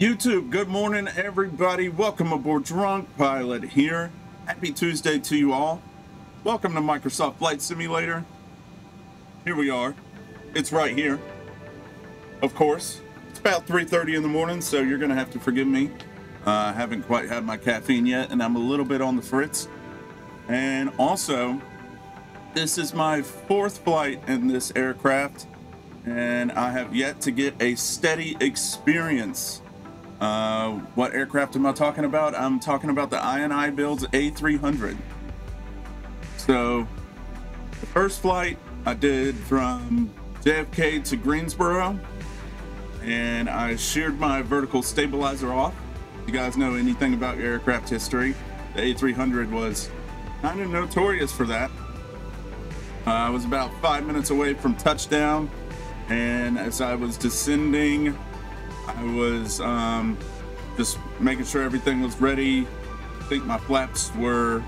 YouTube, good morning, everybody. Welcome aboard Drunk Pilot here. Happy Tuesday to you all. Welcome to Microsoft Flight Simulator. Here we are. It's right here. Of course, it's about 3.30 in the morning, so you're going to have to forgive me. Uh, I haven't quite had my caffeine yet, and I'm a little bit on the fritz. And also, this is my fourth flight in this aircraft, and I have yet to get a steady experience. Uh, what aircraft am I talking about? I'm talking about the Inibuilds A300. So, the first flight I did from JFK to Greensboro, and I sheared my vertical stabilizer off. If you guys know anything about aircraft history, the A300 was kind of notorious for that. Uh, I was about five minutes away from touchdown, and as I was descending, I was um, just making sure everything was ready. I think my flaps were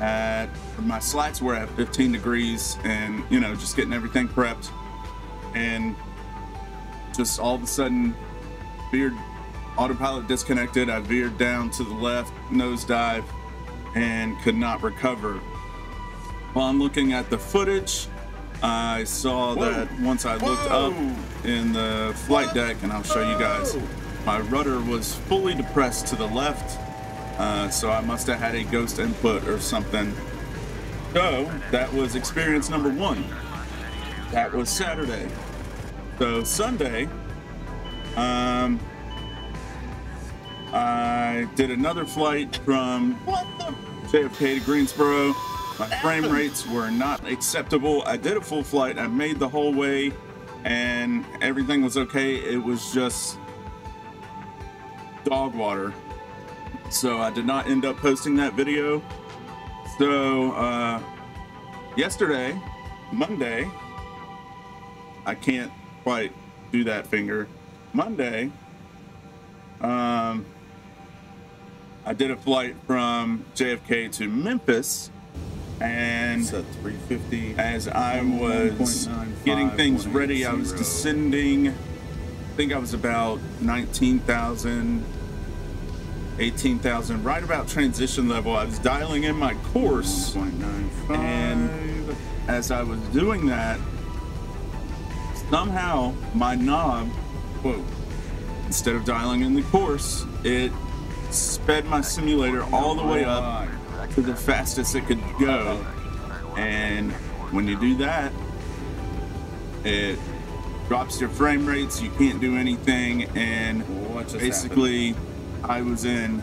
at, my slats were at 15 degrees, and you know, just getting everything prepped, and just all of a sudden, veered autopilot disconnected. I veered down to the left, nosedive, and could not recover. While I'm looking at the footage, I saw Whoa. that once I looked Whoa. up in the flight deck, and I'll show you guys, my rudder was fully depressed to the left, uh, so I must have had a ghost input or something. So that was experience number one. That was Saturday. So Sunday, um, I did another flight from JFK to Greensboro. My frame rates were not acceptable. I did a full flight. I made the whole way, and everything was okay. It was just dog water. So I did not end up posting that video. So uh, yesterday, Monday, I can't quite do that finger. Monday, um, I did a flight from JFK to Memphis, and a 350. as I was getting things ready, I was descending. I think I was about 19,000, 18,000, right about transition level. I was dialing in my course. And- As I was doing that, somehow my knob, whoa, instead of dialing in the course, it sped my simulator all the way up to the fastest it could go. And when you do that, it drops your frame rates, you can't do anything, and basically I was in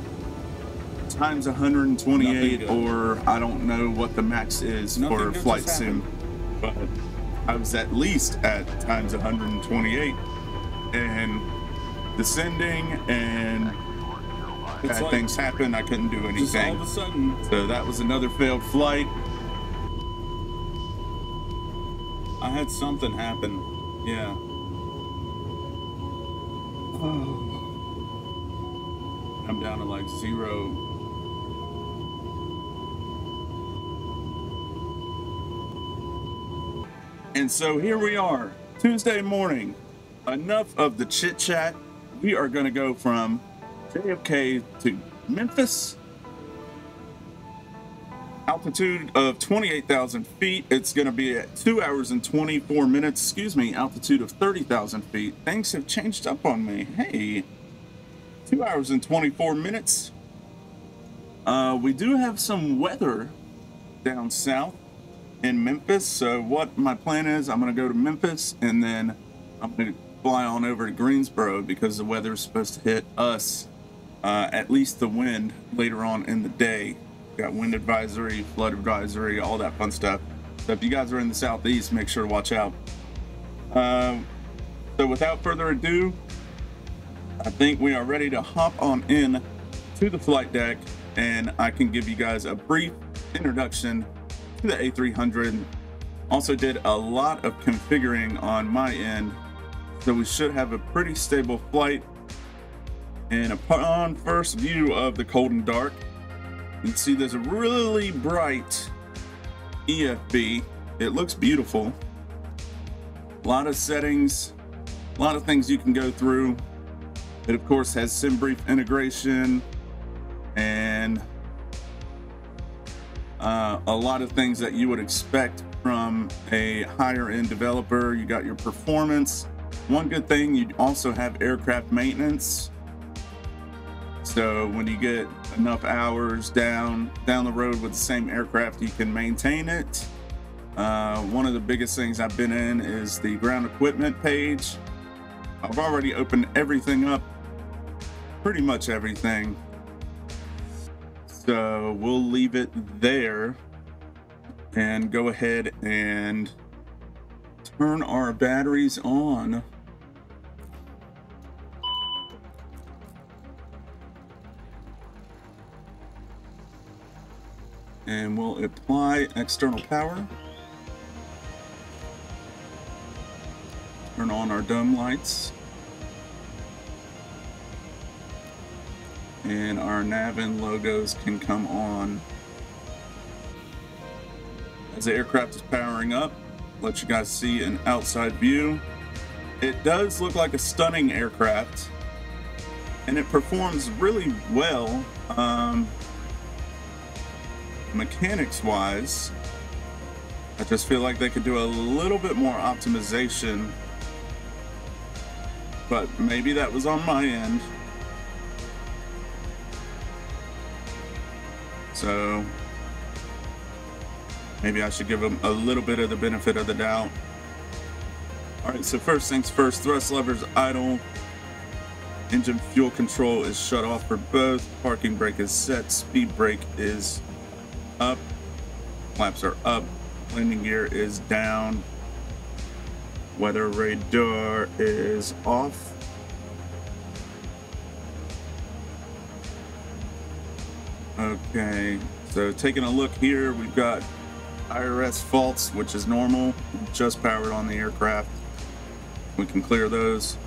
times 128 or I don't know what the max is Nothing for flight sim, but I was at least at times 128 and descending and bad like- things happened. I couldn't do Just all anything. of a sudden, So that was another failed flight. I had something happen. Yeah. Oh. I'm down to like zero. And so here we are, Tuesday morning. Enough of the chit chat. We are going to go from JFK to Memphis. Altitude of 28,000 feet. It's going to be at 2 hours and 24 minutes. Excuse me, altitude of 30,000 feet. Things have changed up on me. Hey two hours and 24 minutes. Uh, we do have some weather down south in Memphis. So, what my plan is, I'm going to go to Memphis and then I'm going to fly on over to Greensboro because the weather is supposed to hit us, uh, at least the wind, later on in the day. Got wind advisory, flood advisory, all that fun stuff. So, if you guys are in the southeast, make sure to watch out. Um, so, without further ado, I think we are ready to hop on in to the flight deck and I can give you guys a brief introduction to the A300. Also did a lot of configuring on my end, so we should have a pretty stable flight. And upon first view of the cold and dark, you can see there's a really bright EFB. It looks beautiful. A lot of settings, a lot of things you can go through. It, of course, has SimBrief integration and uh, a lot of things that you would expect from a higher end developer. You got your performance. One good thing, you also have aircraft maintenance. So when you get enough hours down down the road with the same aircraft, you can maintain it. Uh, one of the biggest things I've been in is the ground equipment page. I've already opened everything up, pretty much everything. So we'll leave it there and go ahead and turn our batteries on. And we'll apply external power. Turn on our dome lights. And our Navin logos can come on as the aircraft is powering up. Let you guys see an outside view. It does look like a stunning aircraft and it performs really well um, mechanics wise. I just feel like they could do a little bit more optimization, but maybe that was on my end. So maybe I should give them a little bit of the benefit of the doubt. All right, so first things first, thrust levers idle. Engine fuel control is shut off for both. Parking brake is set. Speed brake is up. Flaps are up. Landing gear is down. Weather radar is off. Okay, so taking a look here, we've got IRS faults, which is normal, just powered on the aircraft. We can clear those.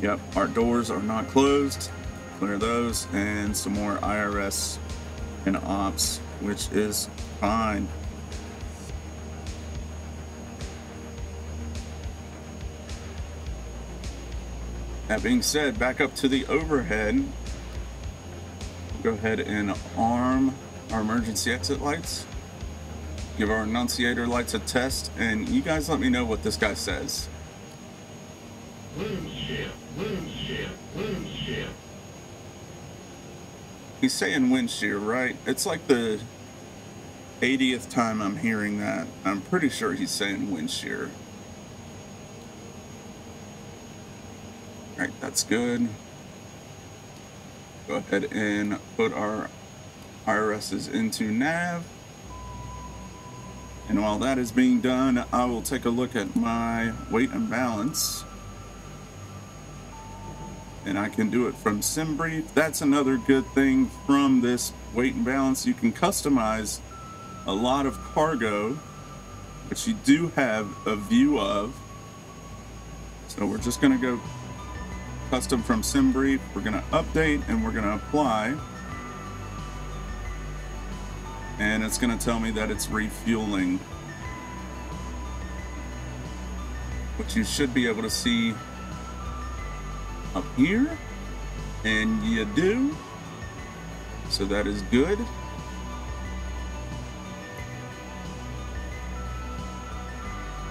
Yep, our doors are not closed. Clear those, and some more IRS and ops, which is fine. That being said, back up to the overhead. Go ahead and arm our emergency exit lights. Give our annunciator lights a test, and you guys let me know what this guy says. He's saying wind shear, right? It's like the 80th time I'm hearing that. I'm pretty sure he's saying wind shear. Alright, that's good. Go ahead and put our IRSs into nav. And while that is being done, I will take a look at my weight and balance. And I can do it from SimBrief. That's another good thing from this weight and balance. You can customize a lot of cargo, which you do have a view of. So we're just gonna go custom from SimBrief. We're gonna update and we're gonna apply. And it's gonna tell me that it's refueling. Which you should be able to see up here. And you do. So that is good.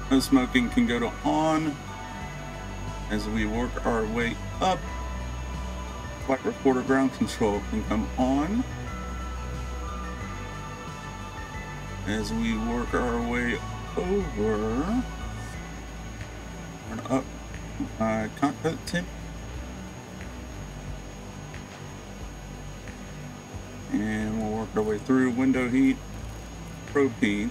No smoking can go to on as we work our way up. Flight recorder ground control can come on. As we work our way over and up uh, cockpit tip. And we'll work our way through window heat, heat.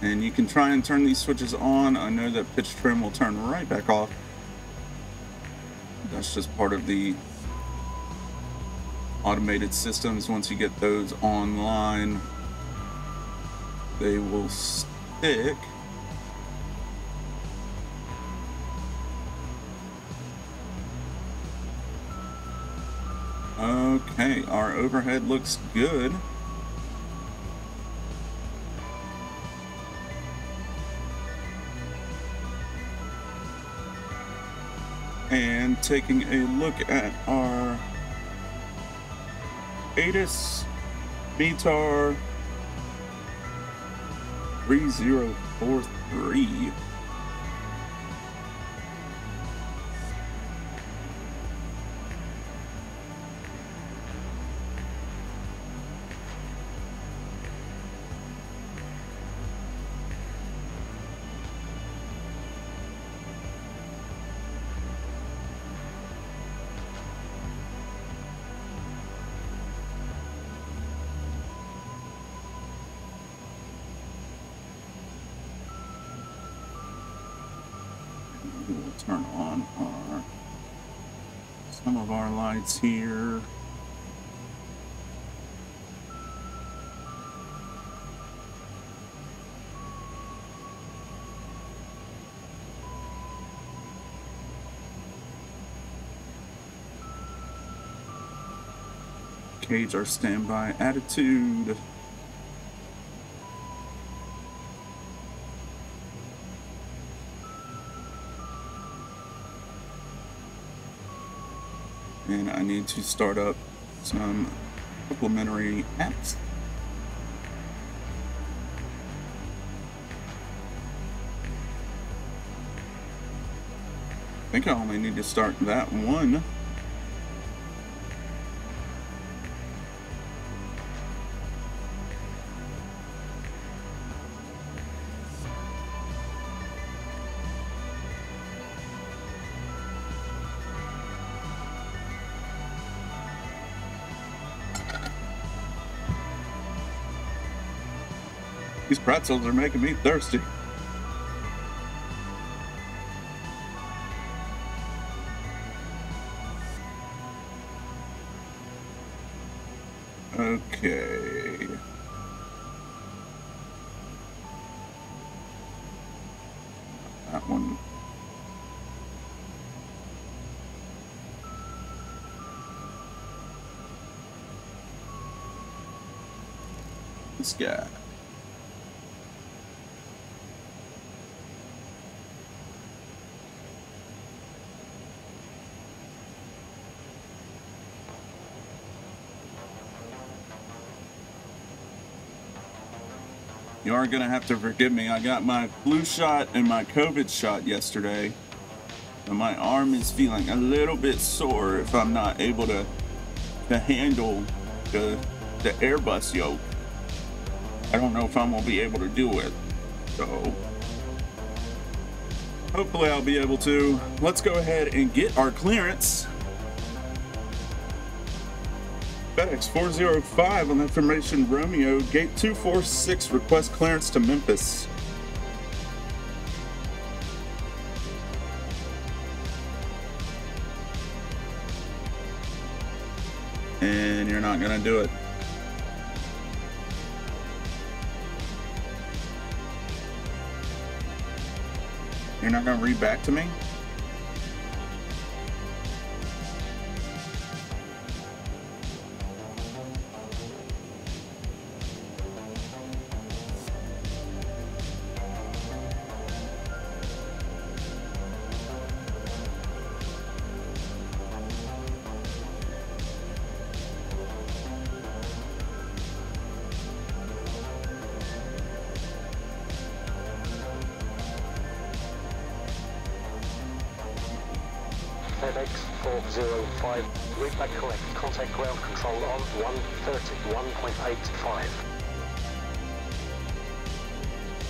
And you can try and turn these switches on. I know that pitch trim will turn right back off. That's just part of the automated systems. Once you get those online, they will stick. Okay, our overhead looks good. and taking a look at our ATIS VTAR 3043. Lights here. Cage our standby attitude. And I need to start up some supplementary apps. I think I only need to start that one. Pretzels are making me thirsty. Okay. That one. This guy. Going to have to forgive me. I got my flu shot and my COVID shot yesterday. And my arm is feeling a little bit sore if I'm not able to, to handle the, the Airbus yoke. I don't know if I'm going to be able to do it. So, hopefully I'll be able to. Let's go ahead and get our clearance. FedEx 405 on information Romeo, gate 246, request clearance to Memphis. And you're not gonna do it. You're not gonna read back to me?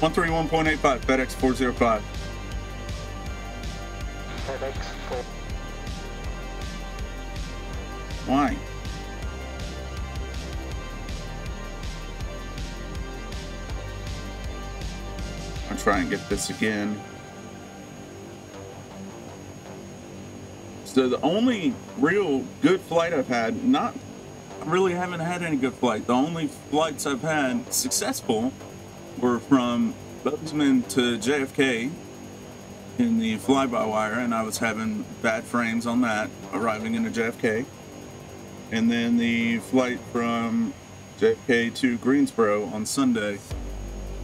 131.85, FedEx 405. FedEx 4, Why? I'll try and get this again. So the only real good flight I've had, not I really haven't had any good flight. The only flights I've had successful were from Bozeman to JFK in the fly-by-wire, and I was having bad frames on that arriving into JFK. And then the flight from JFK to Greensboro on Sunday.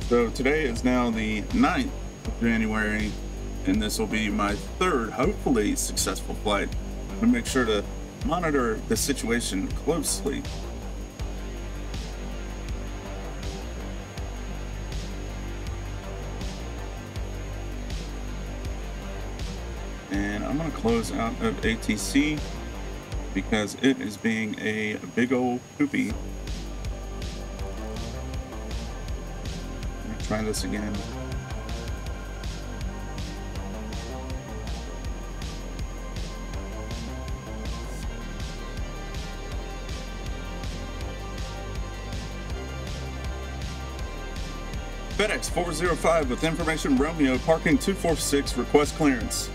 So today is now the 9th of January, and this will be my third, hopefully successful flight. I'm make sure to monitor the situation closely. I'm going to close out of ATC because it is being a big old poopy. Let me try this again. FedEx 405 with information Romeo parking 246 request clearance.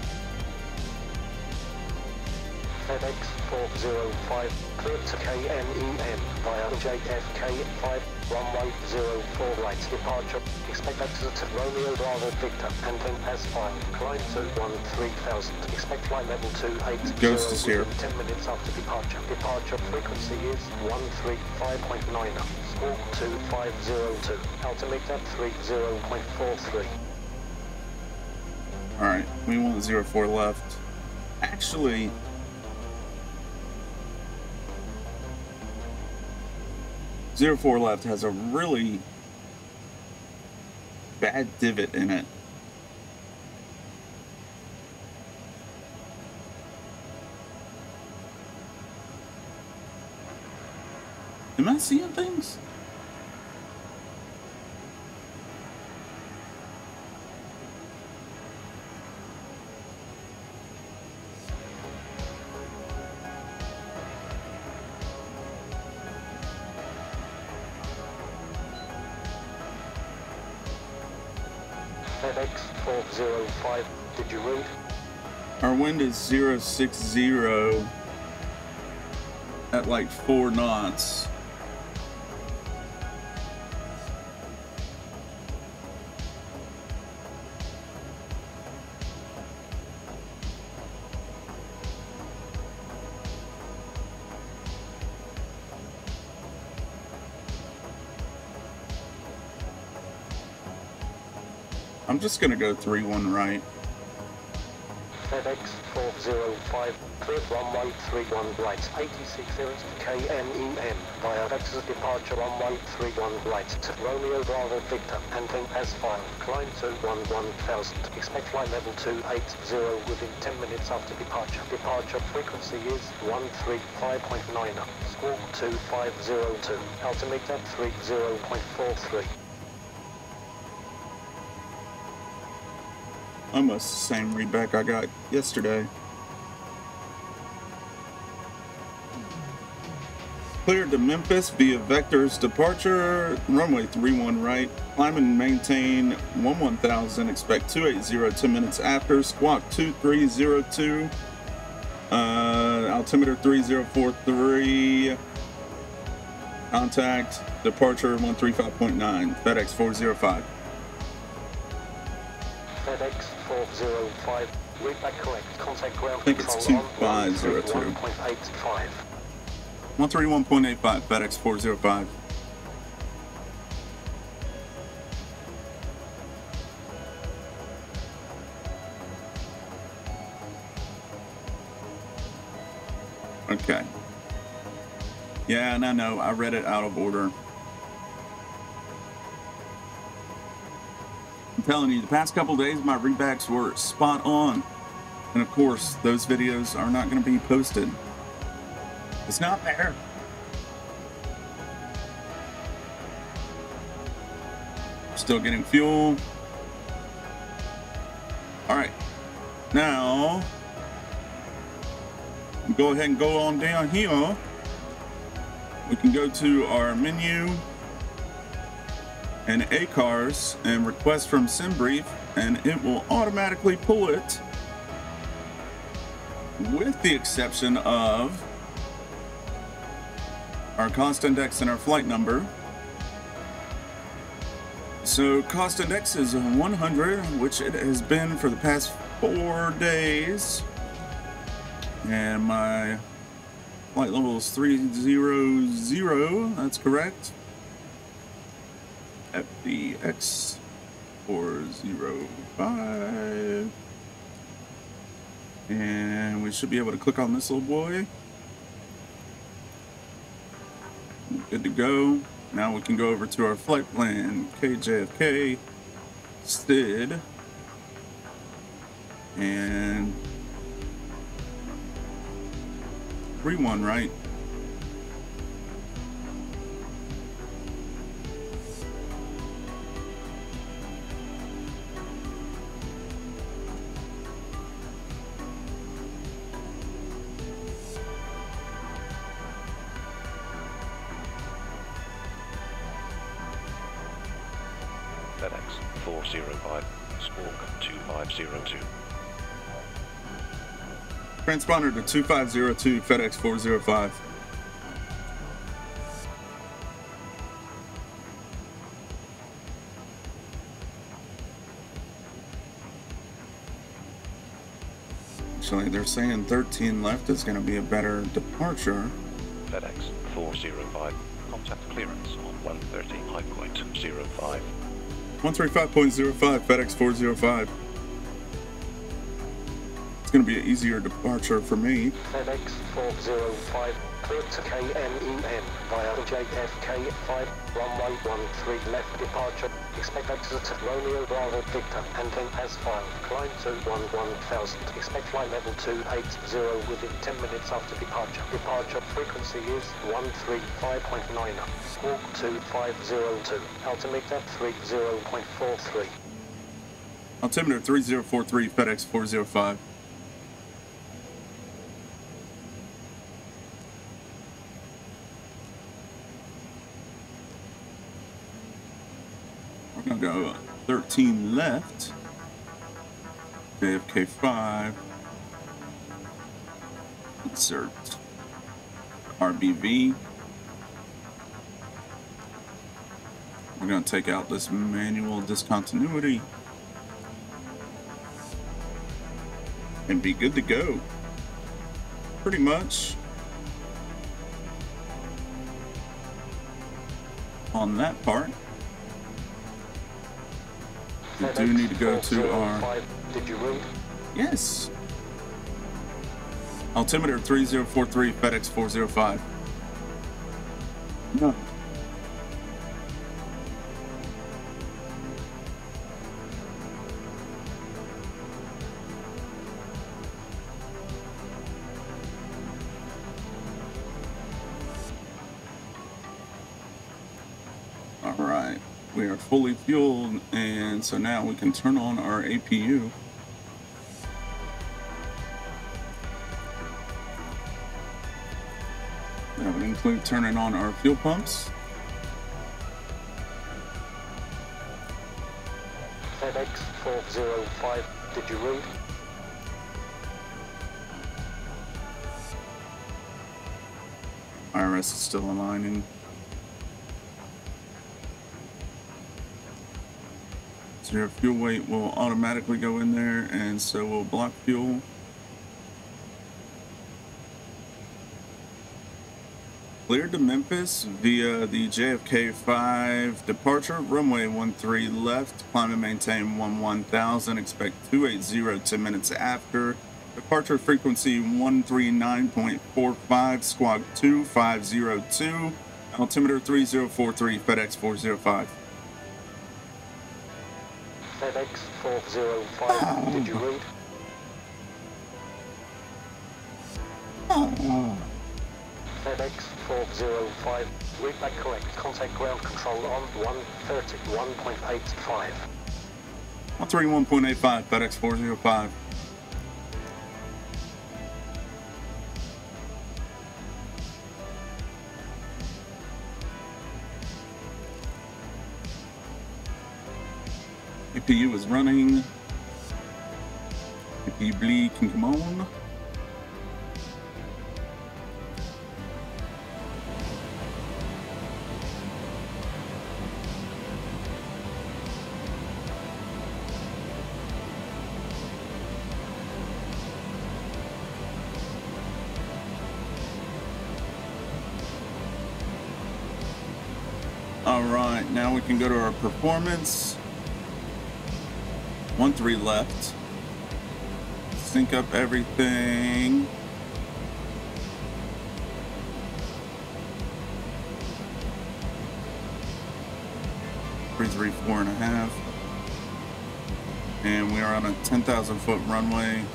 405, clear to KMEM via JFK 5 runway 04 right departure. Expect exit to Romeo Bravo Victor, handling as fine. Climb to 13,000. Expect flight level 280 Ghost is here. within 10 minutes after departure. Departure frequency is 135.9. Squawk 2502. Altimeter 30.43. All right, we want 04 left. Actually, Zero four left has a really bad divot in it. Am I seeing things? 405. Did you read? Our wind is 060 at like four knots. I'm just gonna go 3-1 right. FedEx 405, clear runway 31 right, 86 clearance KMEM via departure runway 31 right to Romeo Bravo Victor, handling as filed, climb to 11000, expect flight level 280 within 10 minutes after departure. Departure frequency is 135.9, squawk 2502, altimeter 30.43. Almost the same readback I got yesterday. Cleared to Memphis via Vector's departure, runway 31 right, climb and maintain 11000, expect 280 10 minutes after, squawk 2302, uh, altimeter 3043, contact, departure 135.9, FedEx 405. 405, route back correct, contact ground I think it's control 2502. 131.85. 131.85, FedEx 405. Okay. Yeah, and I know, I read it out of order. Telling you, the past couple days, my rebacks were spot on. And of course, those videos are not going to be posted. It's not there. Still getting fuel. All right. Now, go ahead and go on down here. We can go to our menu and ACARS and request from SimBrief, and it will automatically pull it with the exception of our cost index and our flight number. So cost index is 100, which it has been for the past four days. And my flight level is 300, that's correct. FDX 405. And we should be able to click on this little boy. Good to go. Now we can go over to our flight plan, KJFK, STID, and 3-1, right? Transponder to 2502 FedEx 405. Actually, they're saying 13 left is going to be a better departure. FedEx 405, contact clearance on 130 High Point 05. 135.05 FedEx 405. It's going to be an easier departure for me. FedEx 405, clear to KMEM via JFK 51113 left departure. Expect exit at Romeo Bravo Victor, handling as filed. Climb to 11000. Expect flight level 280 within 10 minutes after departure. Departure frequency is 135.9. Squawk 2502. Altimeter 30.43. Altimeter 3043 FedEx 405. We're gonna go uh, 13 left. JFK 5. Insert RBV. We're gonna take out this manual discontinuity. and be good to go. Pretty much. On that part, we do need to go to our Did you read? yes. Altimeter 3043 FedEx 405. No. Fully fueled, and so now we can turn on our APU. That would include turning on our fuel pumps. FedEx 405. Did you read? IRS is still aligning. So your fuel weight will automatically go in there, and so will block fuel. Cleared to Memphis via the JFK 5 departure, runway 13 left, climb and maintain 11000, expect 280 10 minutes after. Departure frequency 139.45, squawk 2502, altimeter 3043, FedEx 405. FedEx 405. Did you read? FedEx 405. Read back correct. Contact ground control on 131.85. 131.85, FedEx 405. APU is running. APU bleed can come on. All right, now we can go to our performance. One three left. sync up everything. Three, three, four and a half. And we are on a 10,000 foot runway.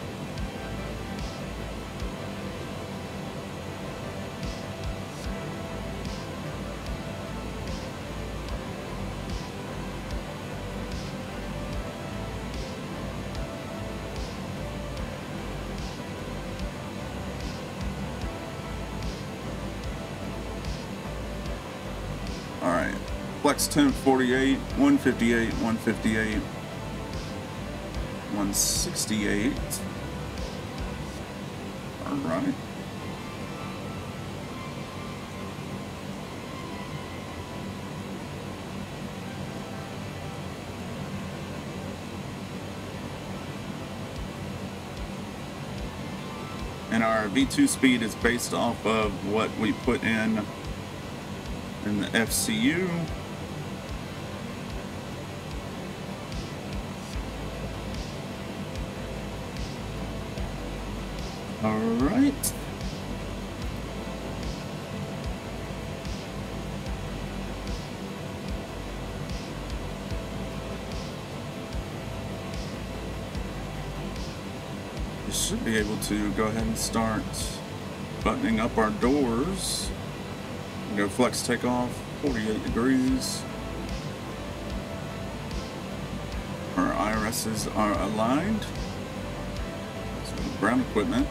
Flex 1048, 158, 158, 168. All right. And our V2 speed is based off of what we put in in the FCU. Able to go ahead and start buttoning up our doors. Go flex takeoff, 48 degrees. Our IRSs are aligned. So ground equipment.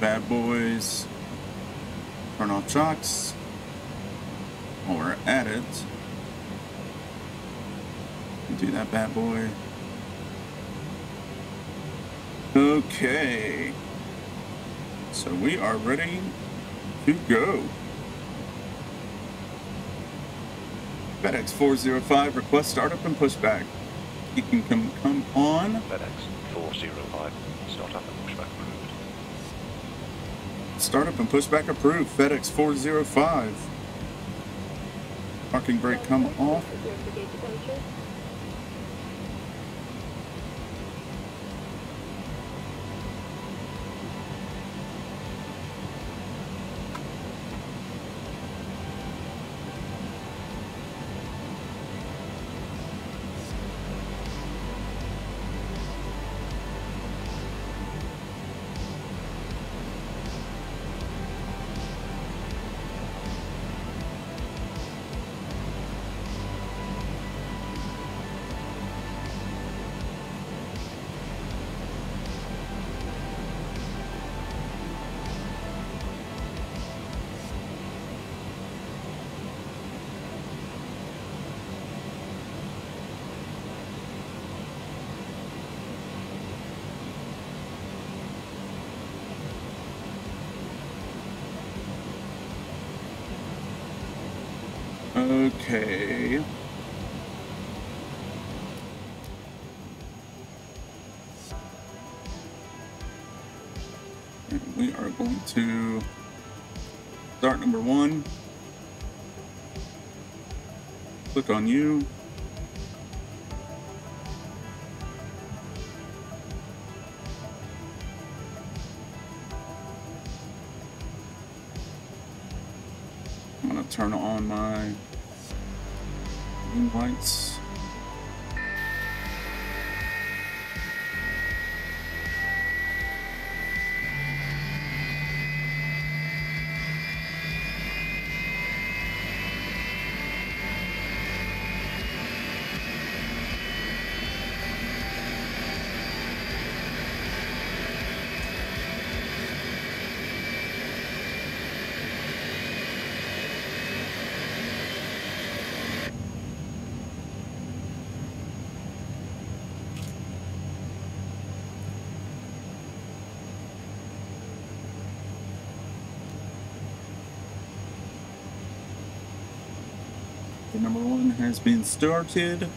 Bad boys. Turn off chocks. While we're at it, do that bad boy. Okay. So we are ready to go. FedEx 405 request startup and pushback. You can come come on. FedEx 405, startup and pushback approved. Startup and pushback approved. FedEx 405. Parking brake come off. Okay. And we are going to start number one. Click on you. I'm gonna turn on my green. Has been started.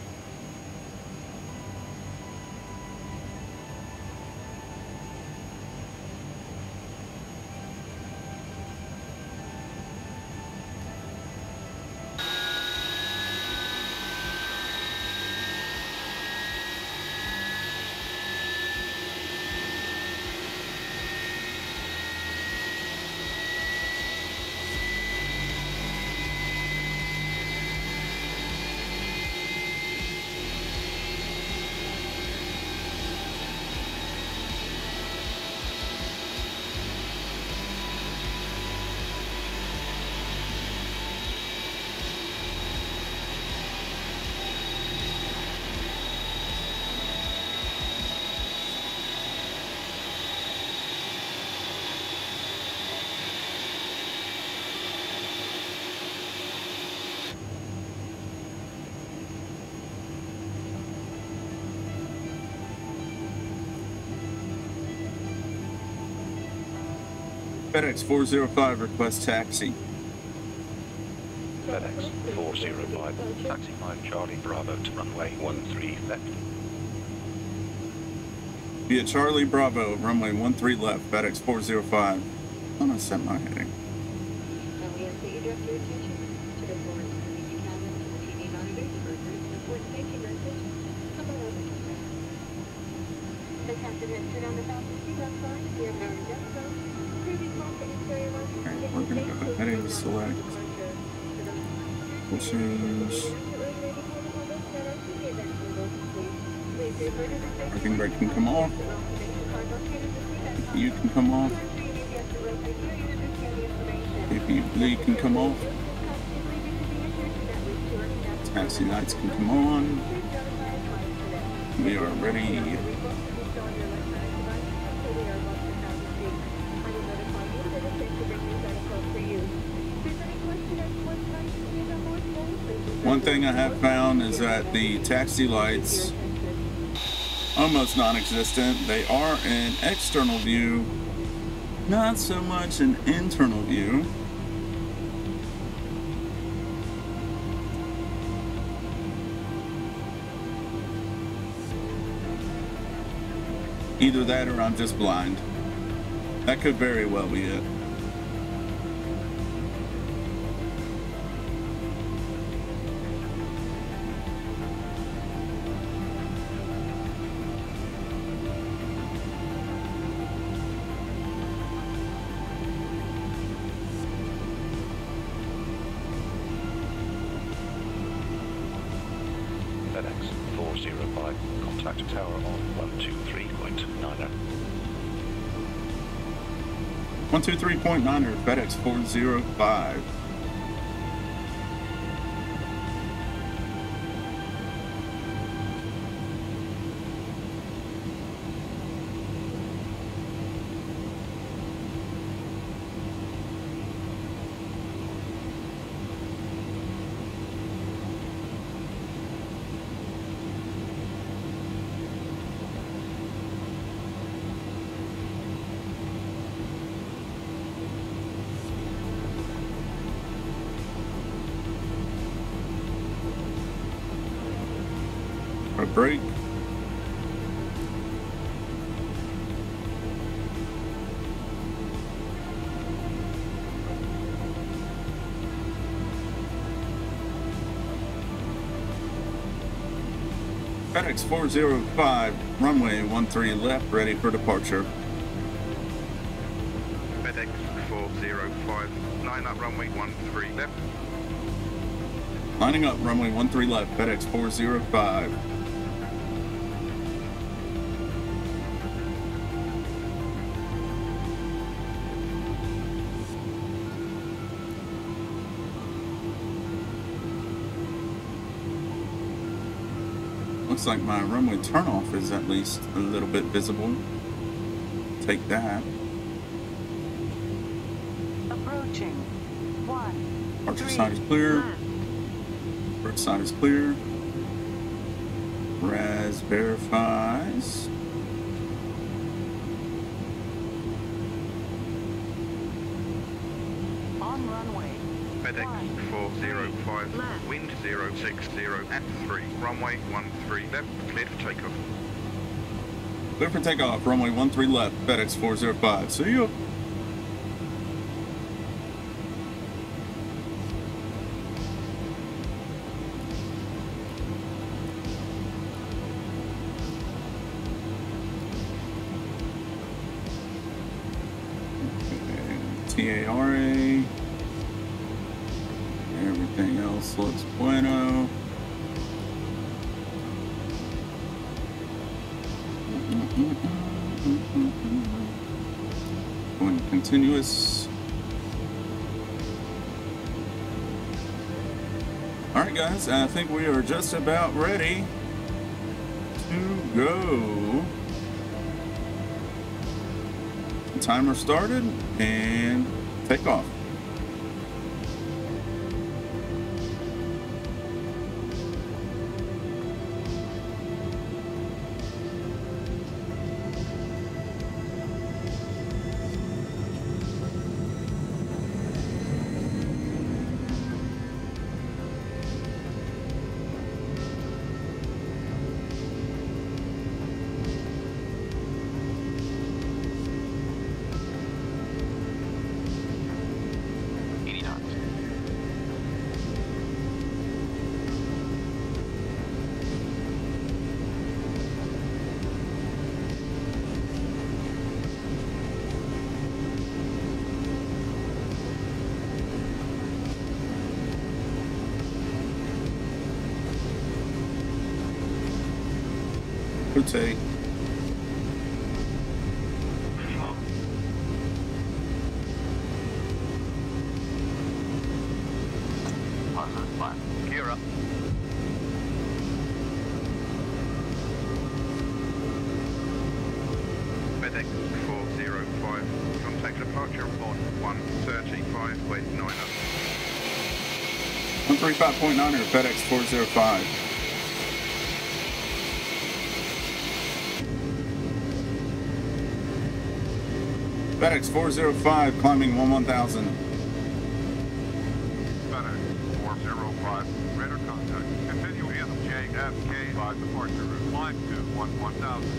FedEx 405 request taxi. FedEx 405, taxi 5 Charlie Bravo to runway 13 left. Via Charlie Bravo, runway 13 left, FedEx 405. I'm gonna set my heading. Parking brake can come off. You can come off. If you you can come off. Taxi lights can come on. We are ready. One thing I have found is that the taxi lights almost non-existent. They are an external view, not so much an internal view. Either that or I'm just blind. That could very well be it. 123.9 or FedEx 405. 405, runway 13 left, ready for departure. FedEx 405, line up runway 13 left. Lining up, runway 13 left, FedEx 405. Looks like my runway turnoff is at least a little bit visible. Take that. Approaching. One. Archer three, side is clear. left. Bird side is clear. Raz verifies. On runway. FedEx 405, wind 060 at 3, runway 13 left, cleared for takeoff. Clear for takeoff, runway one three left, FedEx 405. See you. Guys, I think we are just about ready to go. Timer started and take off. 135.9 or FedEx 405. FedEx 405 climbing 11000. FedEx 405, radar contact. Continue in JFK 5 departure route. Climb to 11000.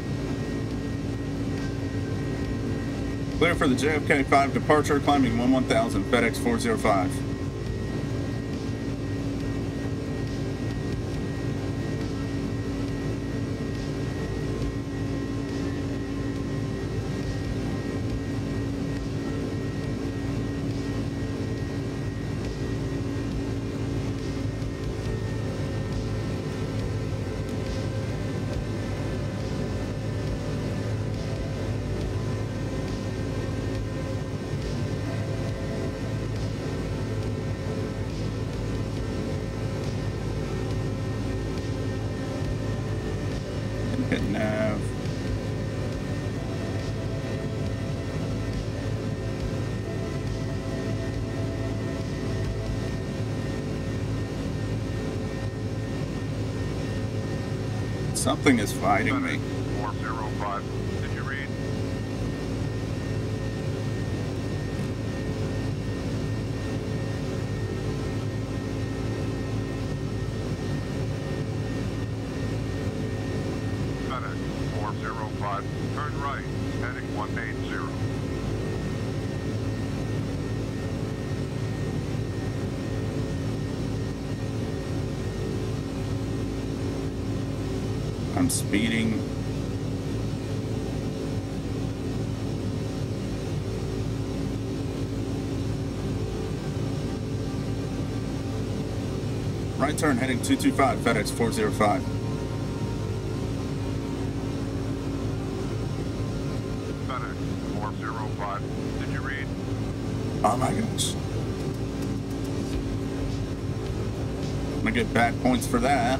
Clear for the JFK 5 departure climbing 11000 FedEx 405. Nav. Something is fighting me. FedEx 405, did you read? FedEx 405, turn right, heading 180. I'm speeding. Right turn heading 225 FedEx 405. FedEx 405, did you read? Oh my gosh. I'm gonna get bad points for that.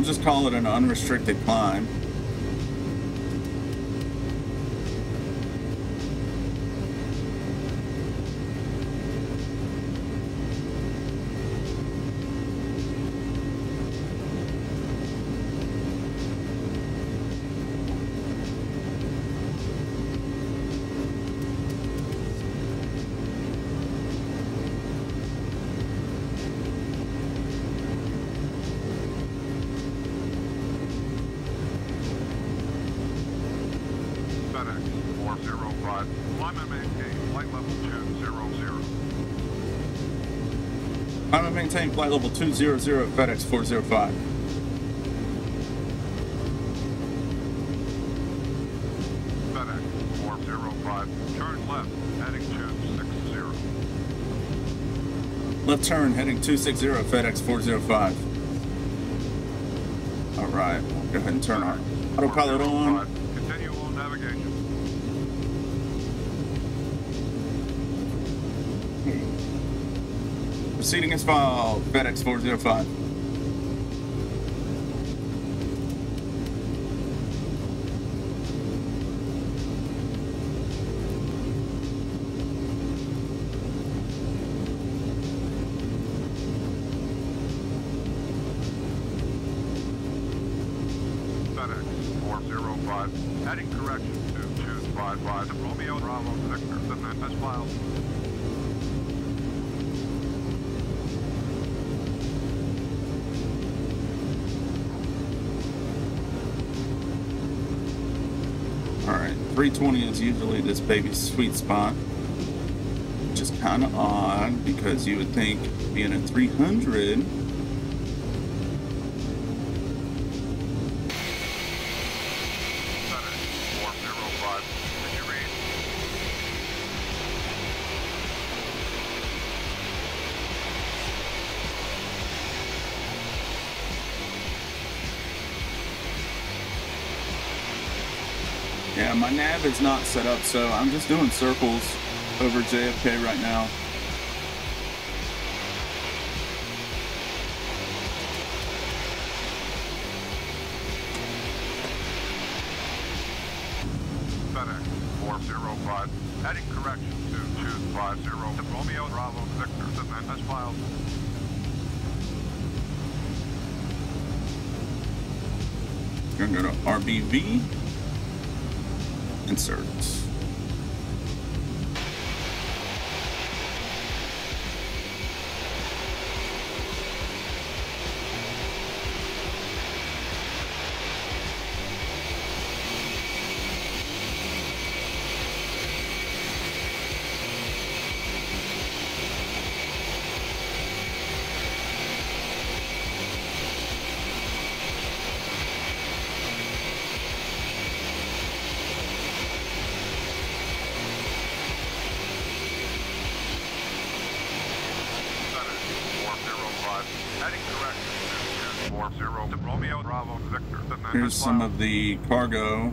We'll just call it an unrestricted climb. Flight level 200 at FedEx 405. FedEx 405. Turn left, heading 260. Left turn heading 260 FedEx 405. Alright, we'll go ahead and turn our autopilot on. 405. Continue on navigation. Proceeding as filed, FedEx 405. Alright, 320 is usually this baby's sweet spot. Which is kind of odd because you would think being at 300 Nav is not set up, so I'm just doing circles over JFK right now. FedEx 405. Heading correction to 250. The Romeo Bravo Victor. The Memphis file. Gonna go to RBV, Here's some of the cargo.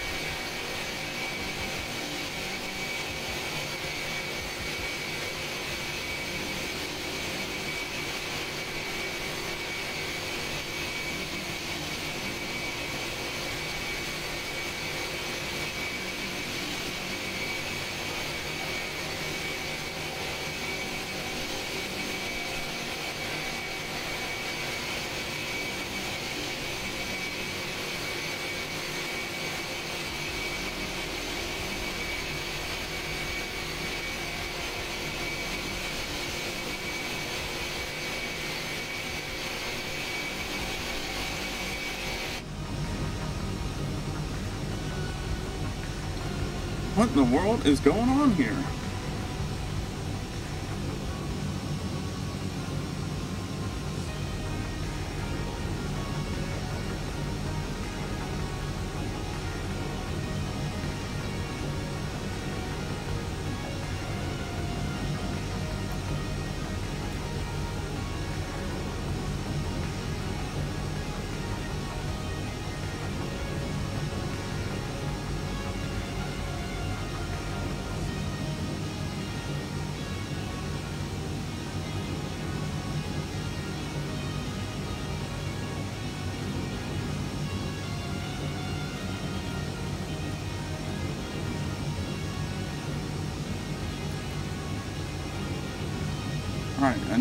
is going on here?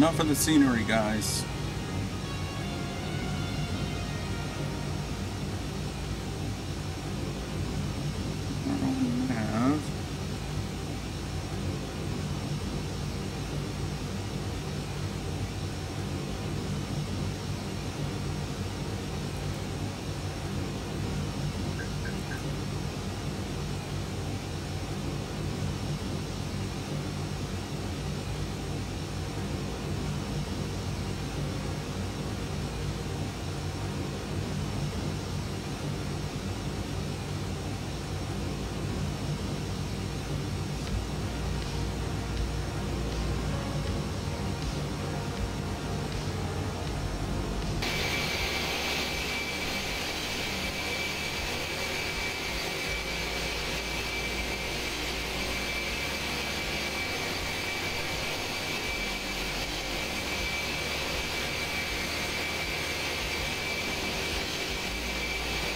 Enough of the scenery, guys. I don't have.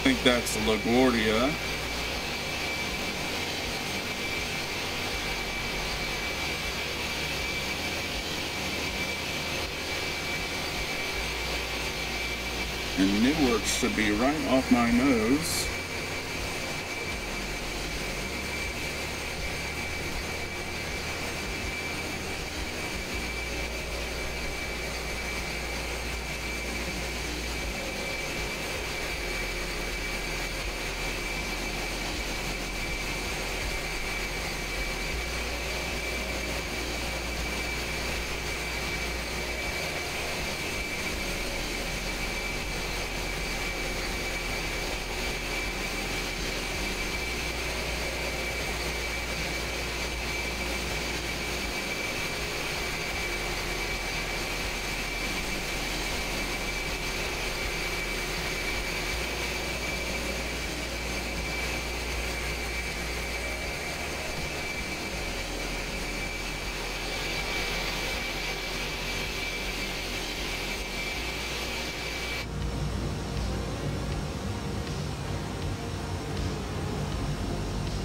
I think that's LaGuardia. And Newark should be right off my nose.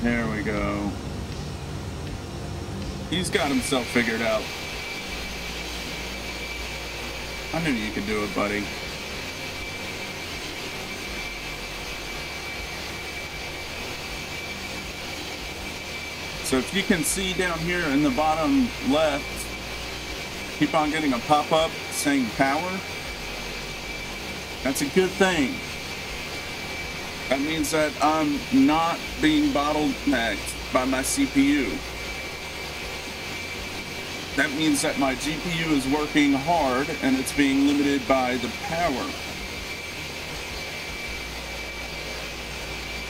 There we go. He's got himself figured out. I knew you could do it, buddy. So if you can see down here in the bottom left, keep on getting a pop-up saying power. That's a good thing. That means that I'm not being bottlenecked by my CPU. That means that my GPU is working hard and it's being limited by the power.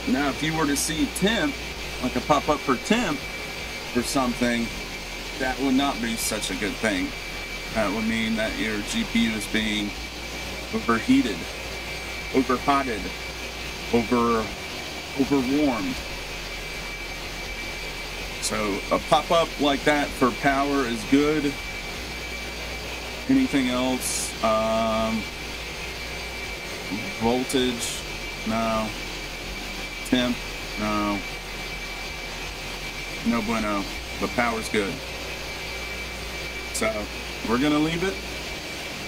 Now, if you were to see temp, like a pop-up for temp or something, that would not be such a good thing. That would mean that your GPU is being overheated, overhotted, over overwarmed. So a pop-up like that for power is good. Anything else? Um, voltage? No. Temp? No. No bueno. But power's good. So we're gonna leave it,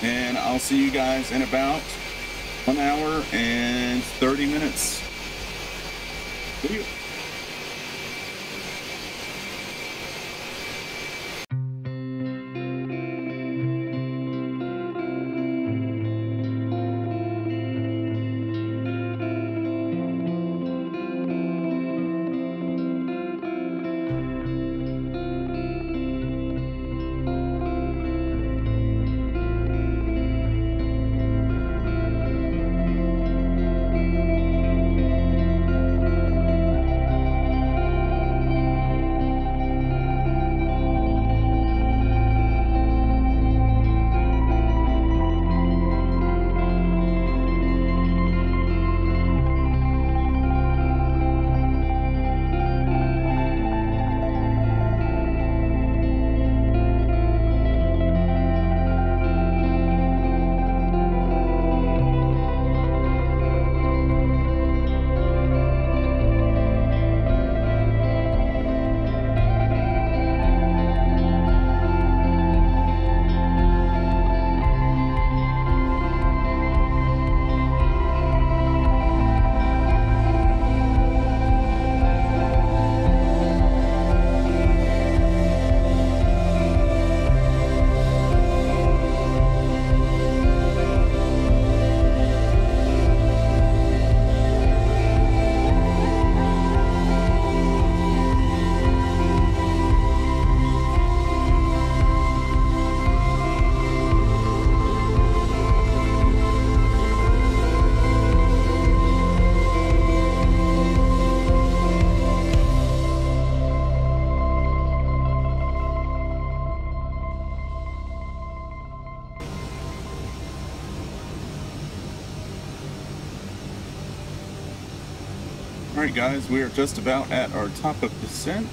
and I'll see you guys in about one hour and 30 minutes. See you. Guys, we are just about at our top of descent.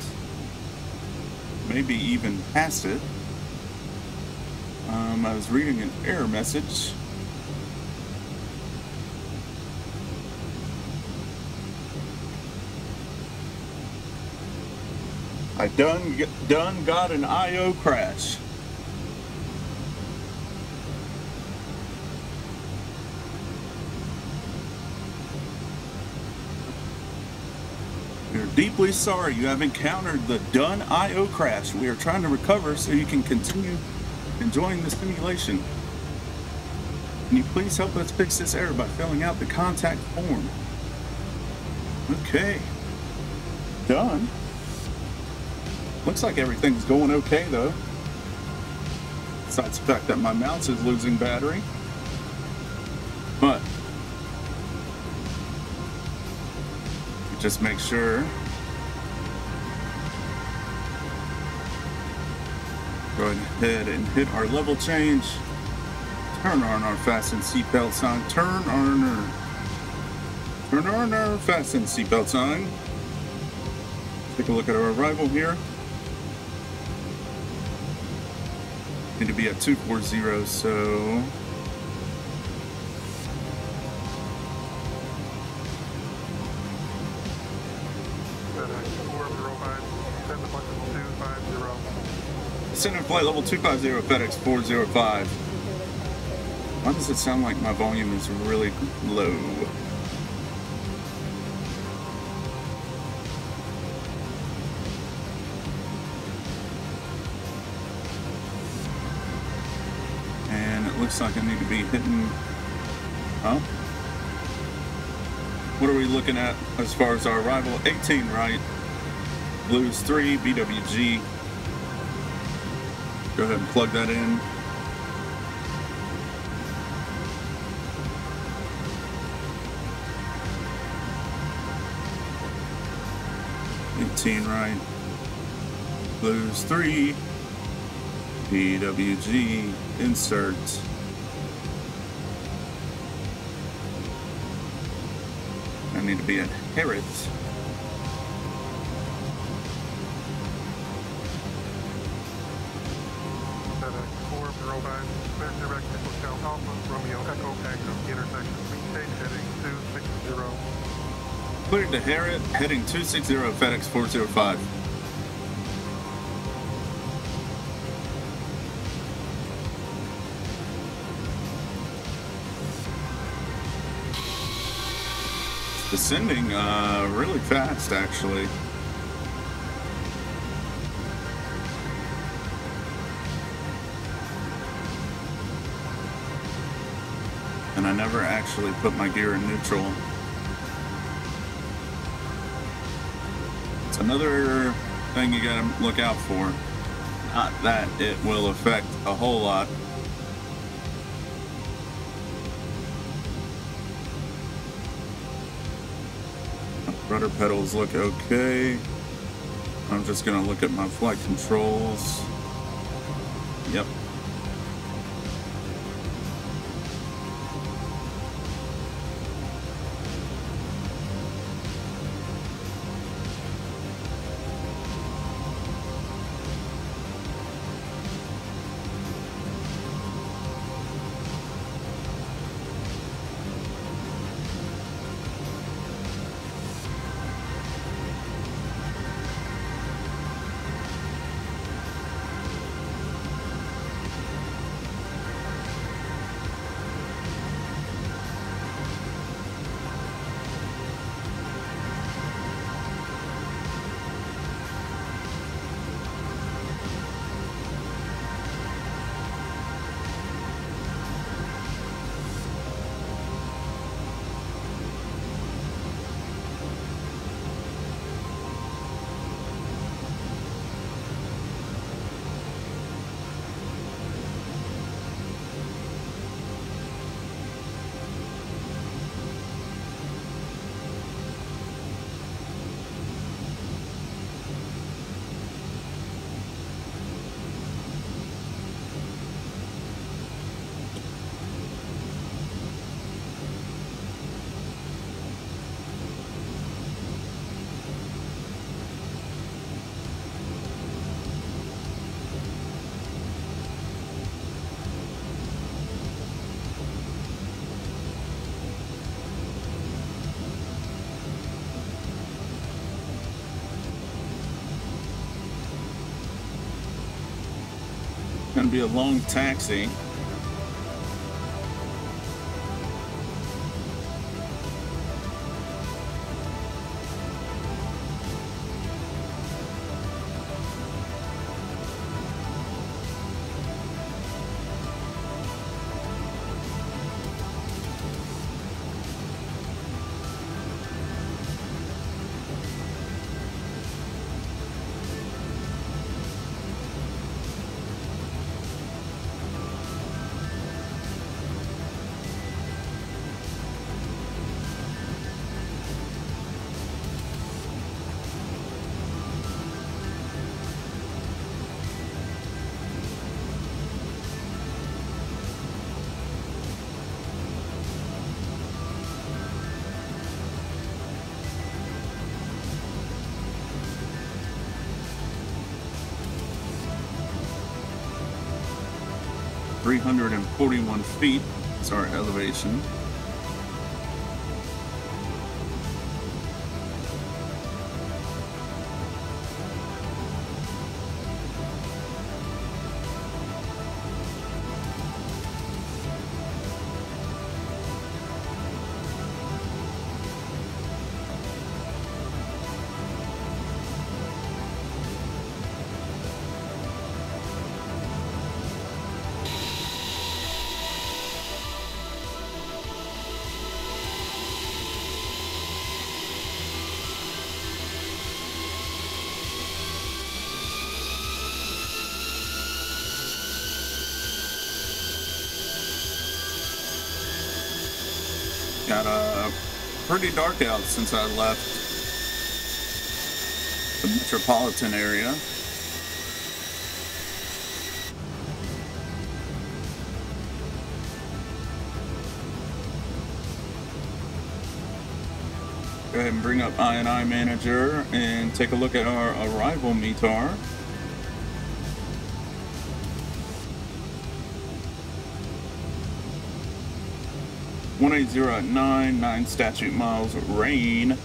Maybe even past it. Um, I was reading an error message. I done done got an IO crash. Sorry you have encountered the done IO crash. We are trying to recover so you can continue enjoying the simulation. Can you please help us fix this error by filling out the contact form? Okay. Done. Looks like everything's going okay though. Besides the fact that my mouse is losing battery. But just make sure go ahead and hit our level change. Turn on our fasten seatbelt sign. Turn on our turn on our fasten seatbelt sign. Take a look at our arrival here. Need to be at 240 so Center flight level 250 FedEx 405. Why does it sound like my volume is really low? And it looks like I need to be hitting... Huh? What are we looking at as far as our arrival? 18 right. Blues 3, BWG Go ahead and plug that in. Eighteen right. Blues three. BWG insert. I need to be at Harriet. To Harriet, heading 260 FedEx 405. Descending uh, really fast, actually. And I never actually put my gear in neutral. Another thing you gotta look out for. Not that it will affect a whole lot. Rudder pedals look okay. I'm just gonna look at my flight controls. Be a long taxi. Three hundred and forty-one feet is our elevation. pretty dark out since I left the metropolitan area. Go ahead and bring up INI Manager and take a look at our arrival METAR. One eight zero at nine, nine statute miles, rain.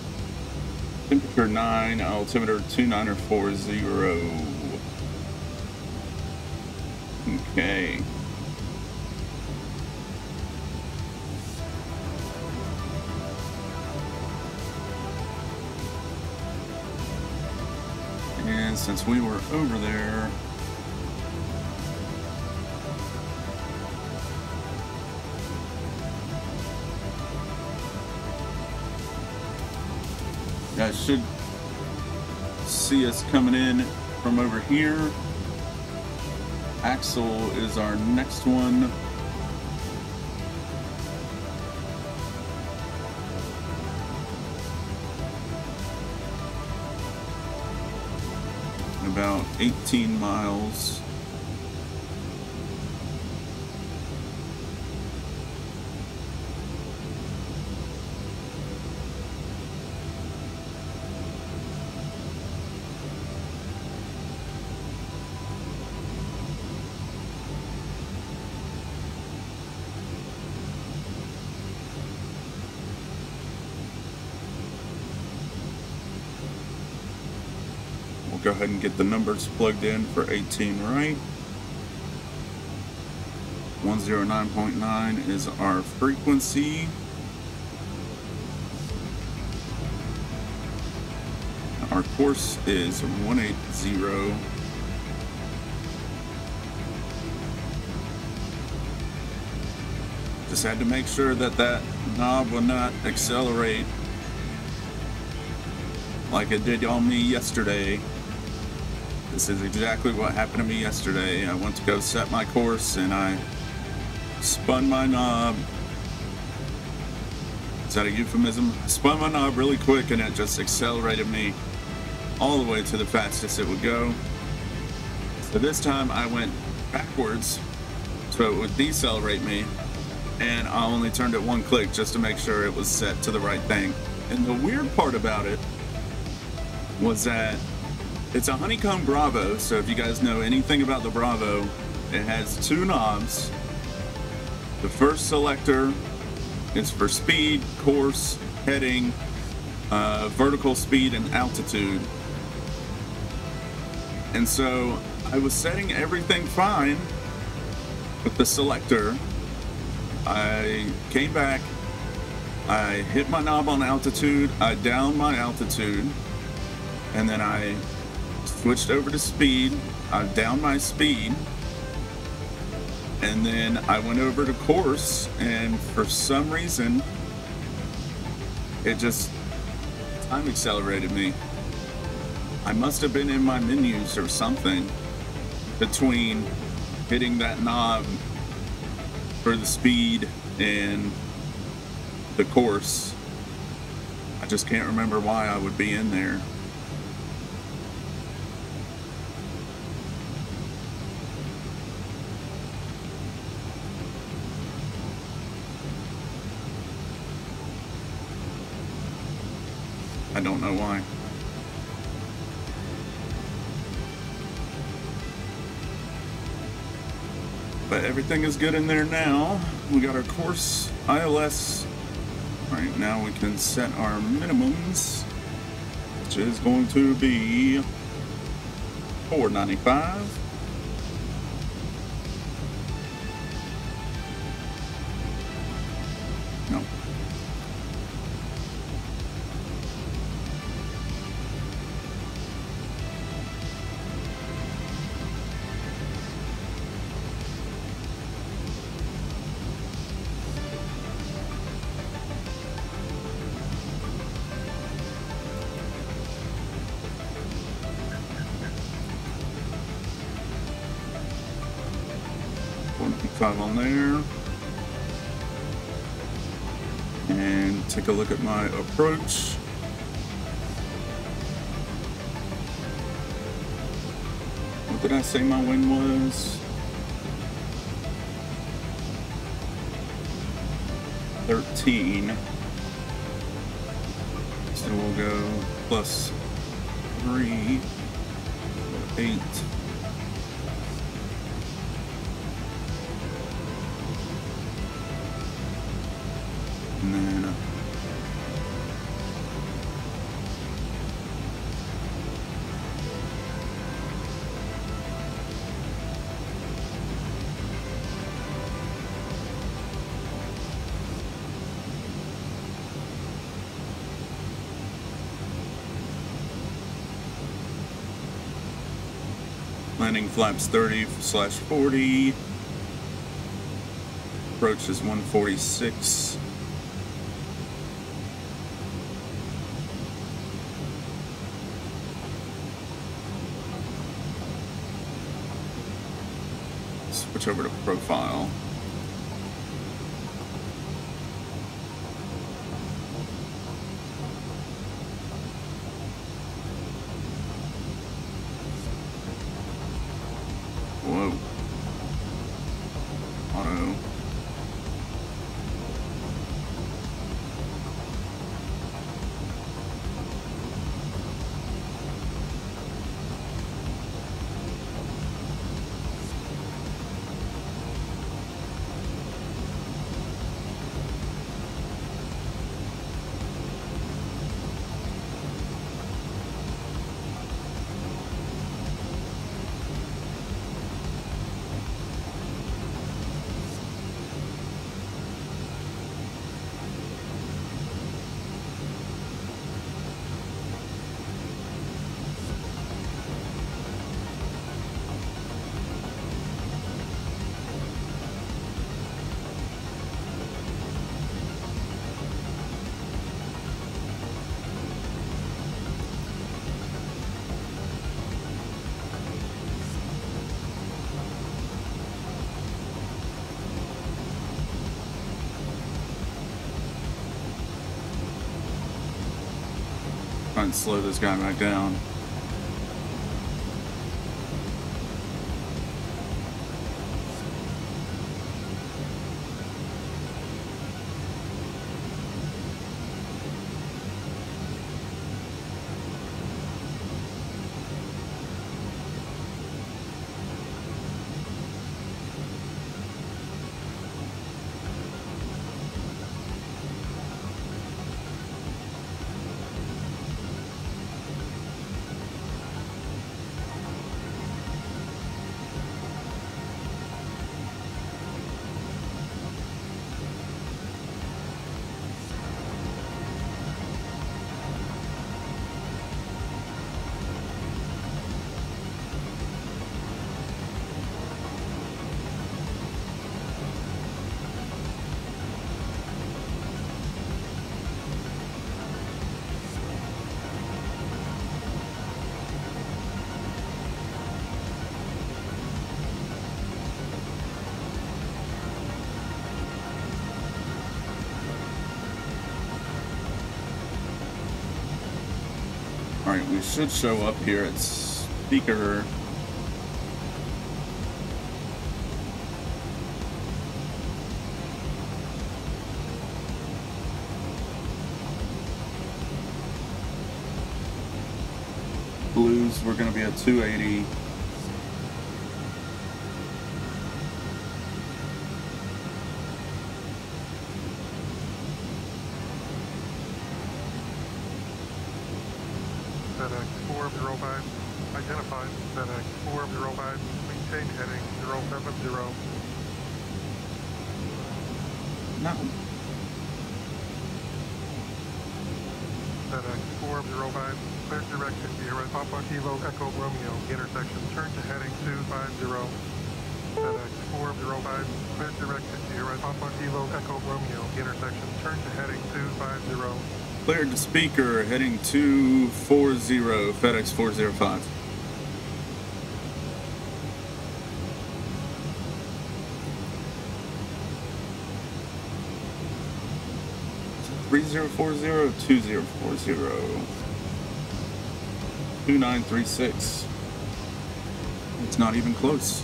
Temperature nine, altimeter two nine or. Okay. And since we were over there, should see us coming in from over here. Axel is our next one. About 18 miles. Get the numbers plugged in for 18 right. 109.9 is our frequency. Our course is 180. Just had to make sure that that knob will not accelerate like it did on me yesterday. This is exactly what happened to me yesterday. I went to go set my course and I spun my knob. Is that a euphemism? I spun my knob really quick and it just accelerated me all the way to the fastest it would go. So this time I went backwards so it would decelerate me and I only turned it one click just to make sure it was set to the right thing. And the weird part about it was that it's a honeycomb Bravo. So if you guys know anything about the Bravo, it has two knobs. The first selector is for speed, course, heading, uh, vertical speed, and altitude. And so I was setting everything fine with the selector. I came back, I hit my knob on altitude, I downed my altitude, and then I switched over to speed. I downed my speed. And then I went over to course, and for some reason, it just time accelerated me. I must have been in my menus or something between hitting that knob for the speed and the course. I just can't remember why I would be in there. I don't know why. But everything is good in there now. We got our course ILS. Right now we can set our minimums, which is going to be 495. on there. And take a look at my approach. What did I say my wind was? 13. So we'll go plus 3. Flaps 30 slash 40. Approach is 146. Switch over to profile. Try and slow this guy back down. We should show up here at speaker. Blues, we're going to be at 280. FedEx 405, identified. FedEx 405, maintain heading 070. No. FedEx 405, clear direction Sierra Papa Kilo Echo Romeo, intersection, turn to heading 250. FedEx 405, clear direction Sierra Papa Kilo Echo Romeo, intersection, turn to heading 250. Cleared to speaker, heading 240, FedEx 405. Three zero four zero two zero four zero two nine three six. It's not even close.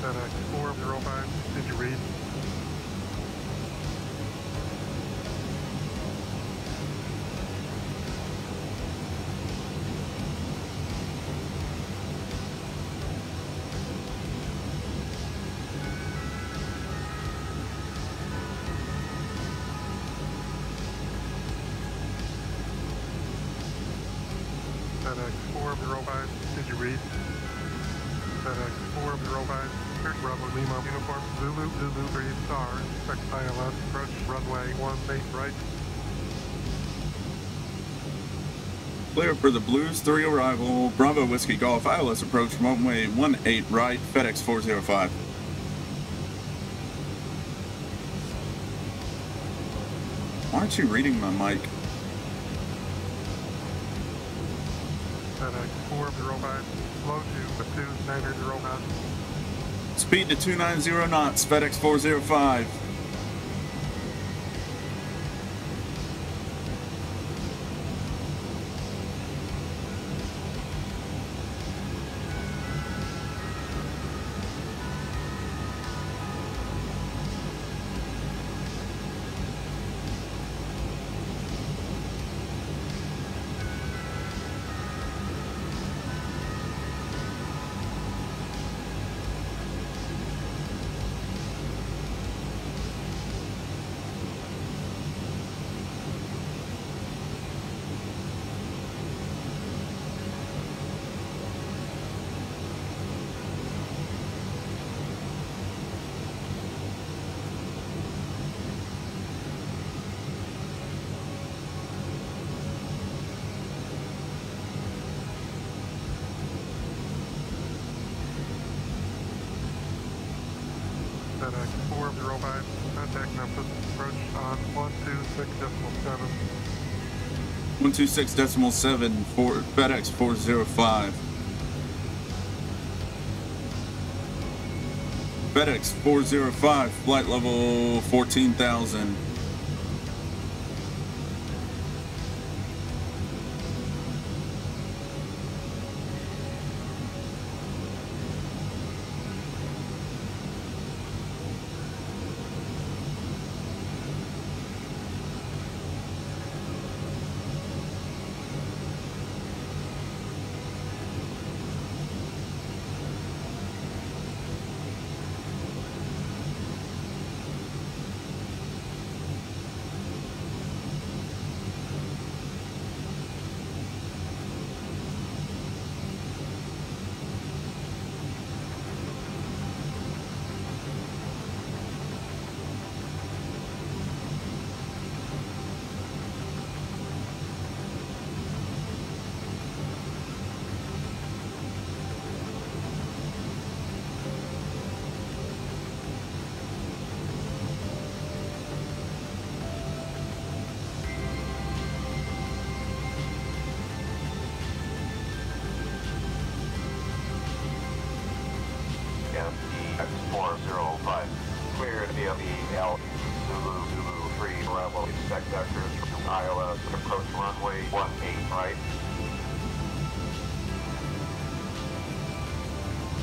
FedEx 405, did you read? You read? FedEx 405, Clear Bravo Lima Uniform, Zulu, Zulu 3 Star, expect ILS, approach runway 18 right. Clear for the Blues 3 arrival. Bravo Whiskey Golf. ILS approach runway 18 right. FedEx 405. Why aren't you reading my mic? FedEx 405, slow to 290 knots. Speed to 290 knots. FedEx 405. 126 decimal 7 for FedEx 405. FedEx 405, flight level 14,000.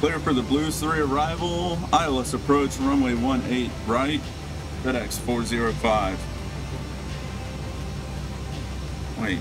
Clear for the Blues 3 arrival. ILS approach runway 18 right. FedEx 405. Wait.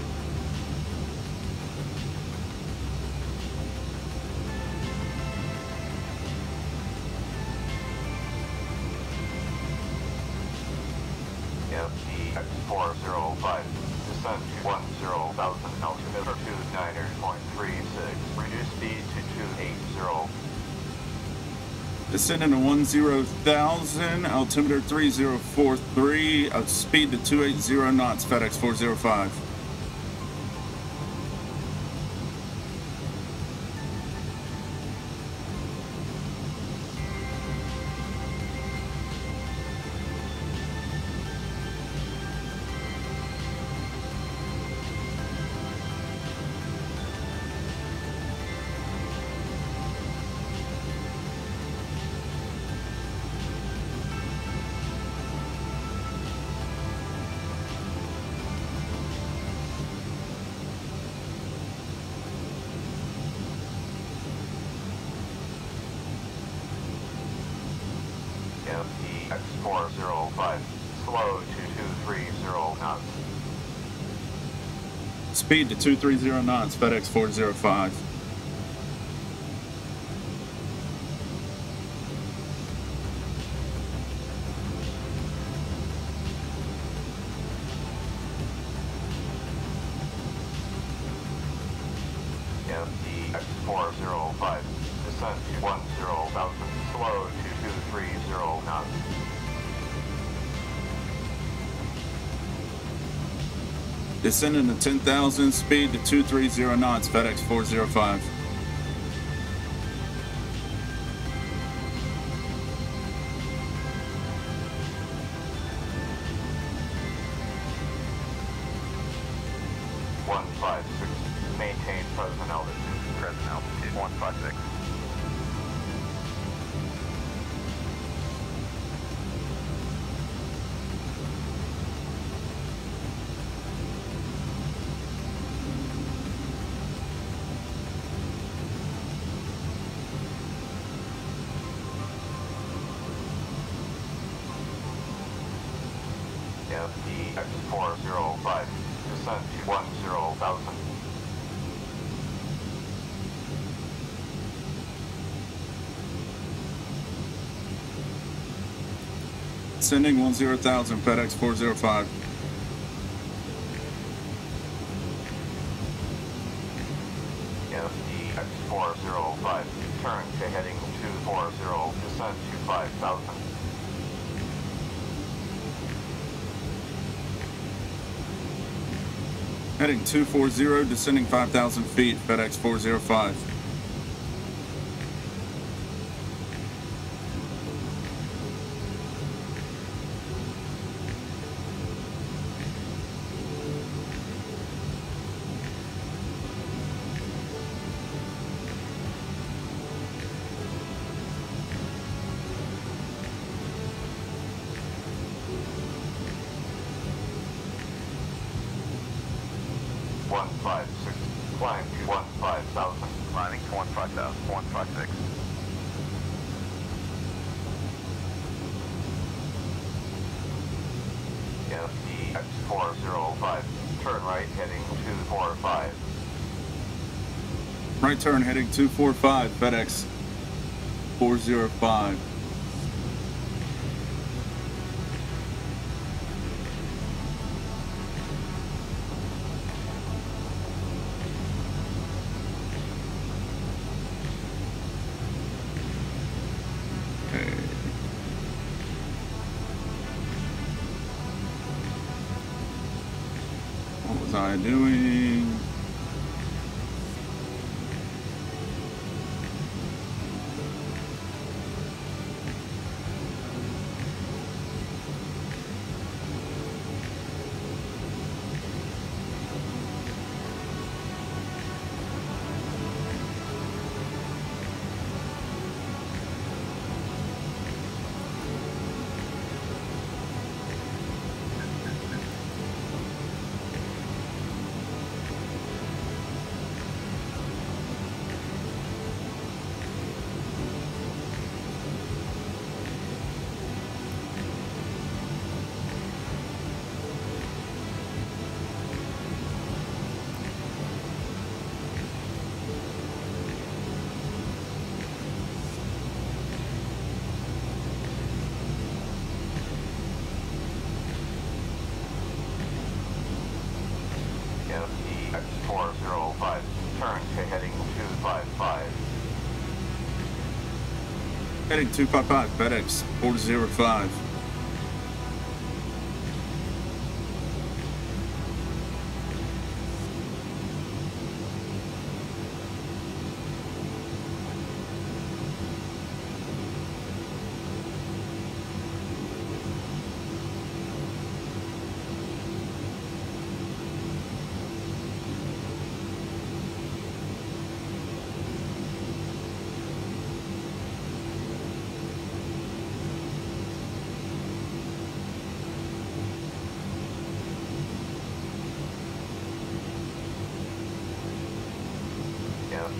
110,000, altimeter 3043, uh, speed to 280 knots, FedEx 405. Speed to 230 knots, FedEx 405. 405. Descending to 10,000, speed to 230 knots, FedEx 405. Sending 10,000, FedEx 405. FDX four zero five. Turn to heading two four zero. Descent to five thousand. Heading 240, descending 5,000 feet, FedEx 405. Turn heading 245, FedEx 405. Heading 255, FedEx 405.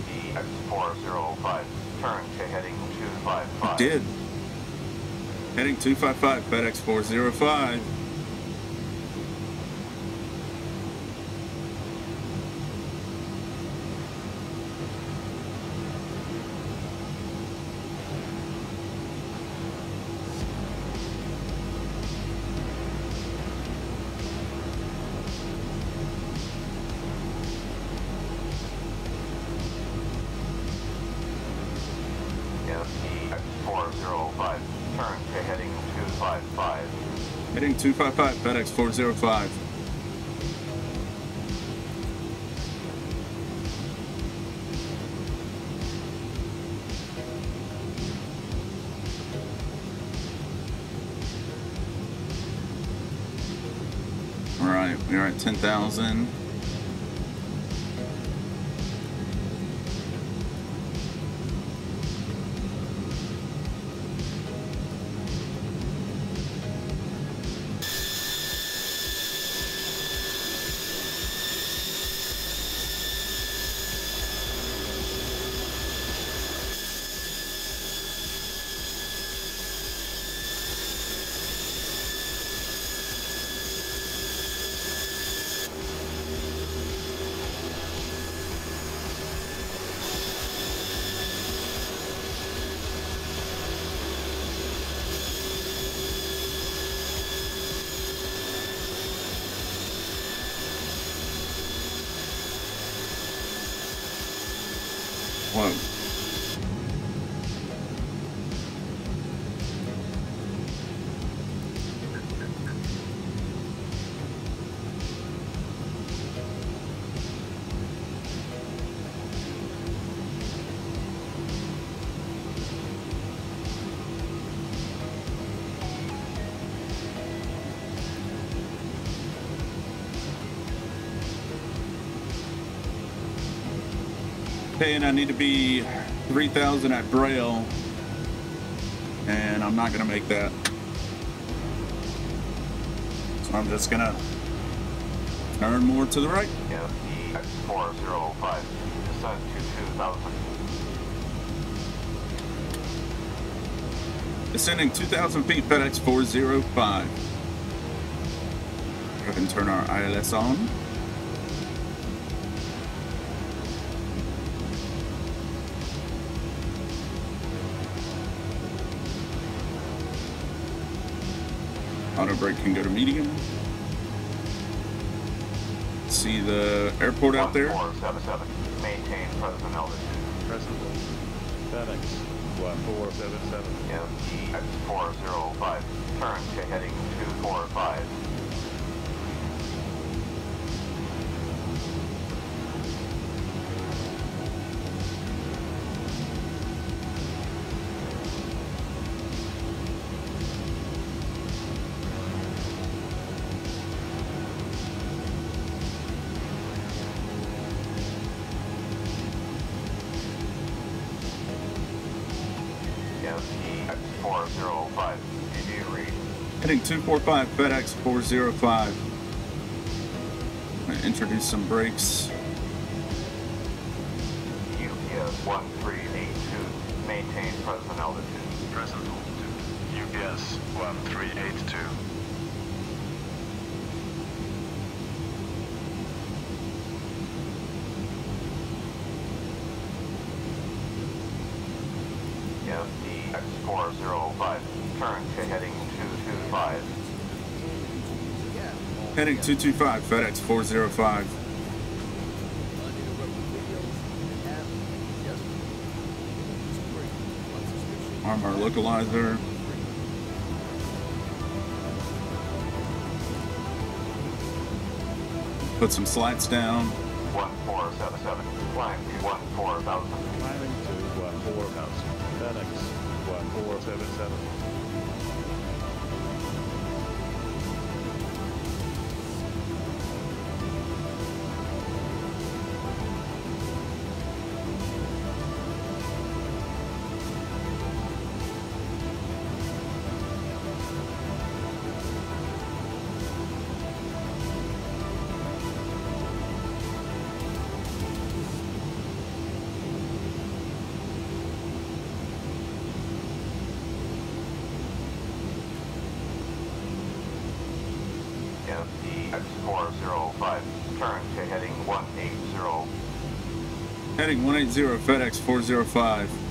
FDX four zero five. Turn to heading two five five. Did. Heading 255, FedEx 405. 255 FedEx 405. All right, we are at 10,000. Okay, and I need to be 3,000 at Braille. And I'm not going to make that. So I'm just going to turn more to the right. Yeah, X405, descend to 2000. Descending 2,000 feet, FedEx 405. Go ahead and turn our ILS on. Brake can go to medium. See the airport out there? 1477, maintain present altitude. Present. FedEx 1477. FD X405, turn to heading 245 FedEx 405. I'm gonna introduce some brakes. Heading 225 FedEx 405. Arm our localizer. Put some slats down. 1477, climb to 14000. Climbing to 4000. FedEx 1477. 980 FedEx 405.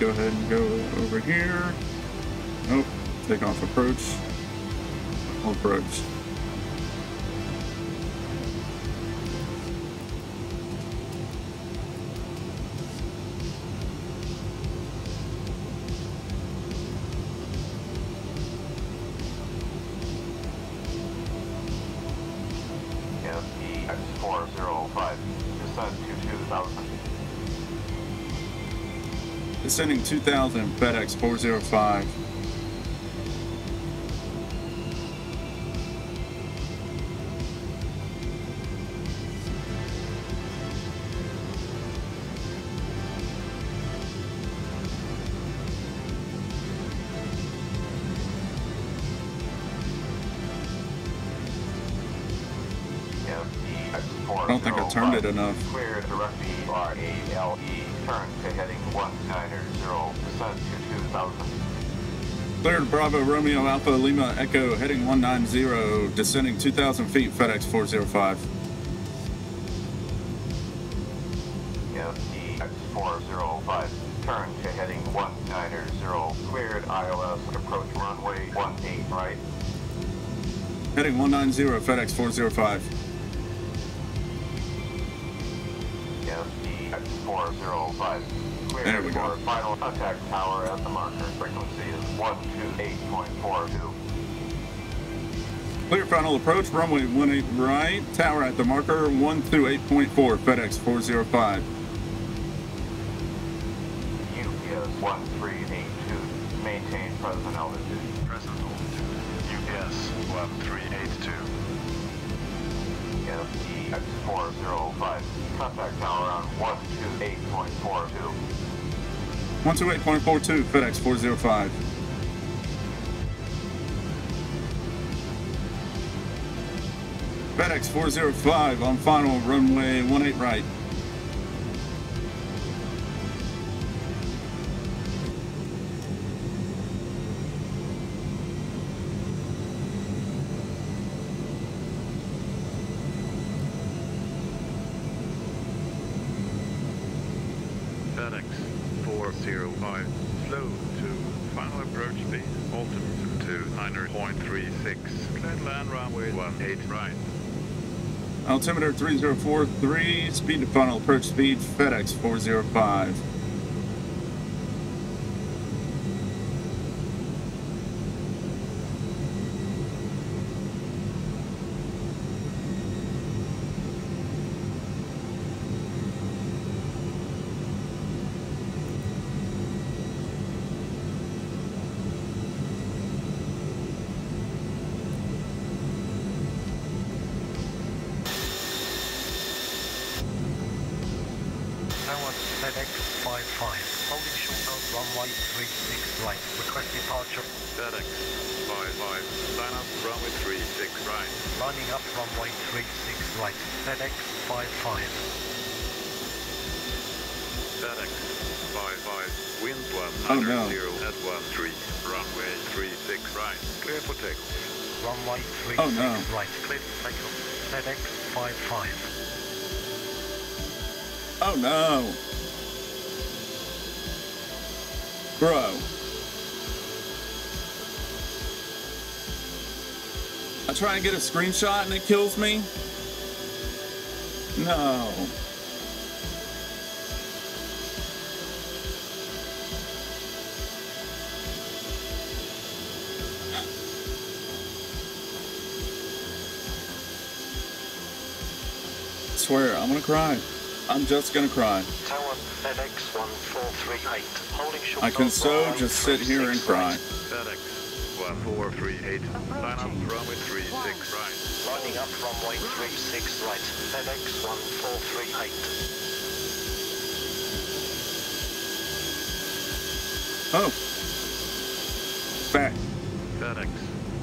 go ahead and go over here. Nope, take off approach. I'll approach. SE-405, descend to 2,000 sending 2,000 FedEx 405. I don't think I turned it enough. Cleared Bravo Romeo Alpha Lima Echo heading 190, descending 2,000 feet FedEx 405. FEX four zero five, turn to heading one niner zero, cleared ILS, approach runway one eight right. Heading 190 FedEx 405. FEX four zero five. There Cleared we go. final contact tower at the marker. Frequency is one two eight point four two. Clear final approach, runway 18 right, tower at the marker 128.4 FedEx 405. UPS one three eight two. Maintain present altitude. Present altitude. UPS 1382. FEX four zero five. Contact tower on one two eight point four two. 128.42 FedEx 405. FedEx 405 on final runway 18 right. Altimeter 3043, speed to final approach speed FedEx 405. Tower FedEx 55, holding short nose runway 36 right. Request departure, FedEx 55, line up runway 36 right. lining up runway 36 right. FedEx 55. FedEx 55, wind Oh, no. 190 at 13, runway 36 right. Clear for takeoff. Runway 36 Oh, no. right. Clear takeoff. FedEx 55. Oh no. Bro. I try and get a screenshot and it kills me? No. Swear, I'm gonna cry. I'm just gonna cry. Tower FedEx 1438, holding short I can so just sit here and cry. right. FedEx 1438, line up runway 36 right. Lining up runway 36 right. FedEx 1438. Oh. Back. FedEx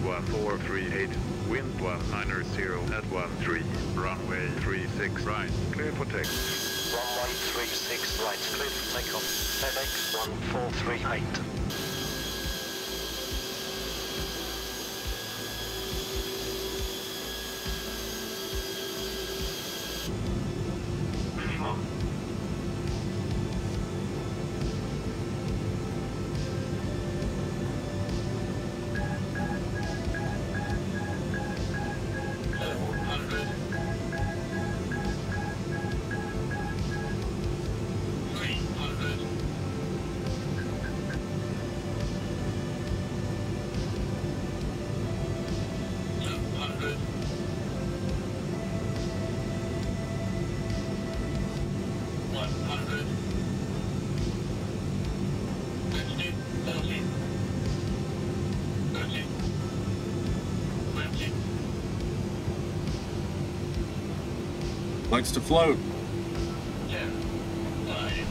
1438, wind 190 at 13, runway 36 right. Clear for takeoff. Runway 36 right. Clear for takeoff. FedEx 1438. Likes to float. Ten, nine,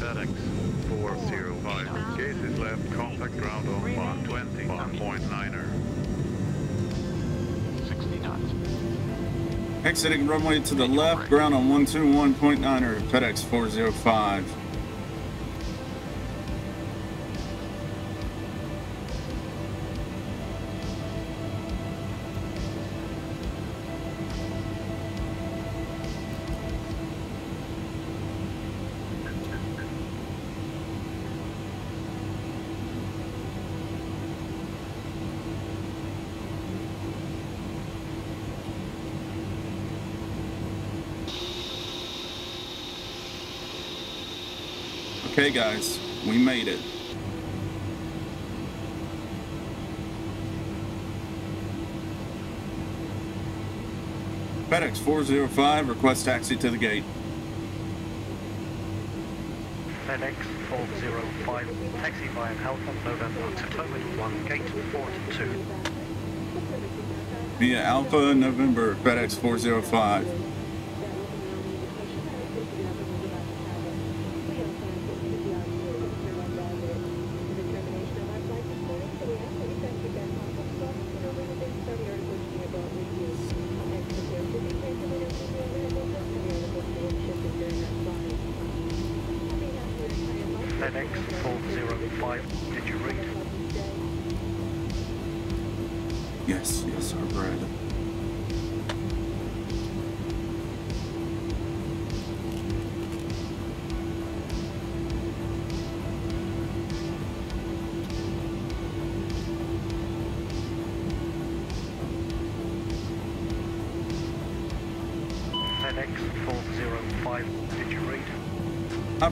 FedEx 405. Cases left. Contact ground on 120. 1.9er. 60 knots. Exiting runway to the left, ground on 121.9er, FedEx 405. Okay, guys, we made it. FedEx 405, request taxi to the gate. FedEx 405, taxi via Alpha November to Terminal 1, Gate 42. Via Alpha November, FedEx 405.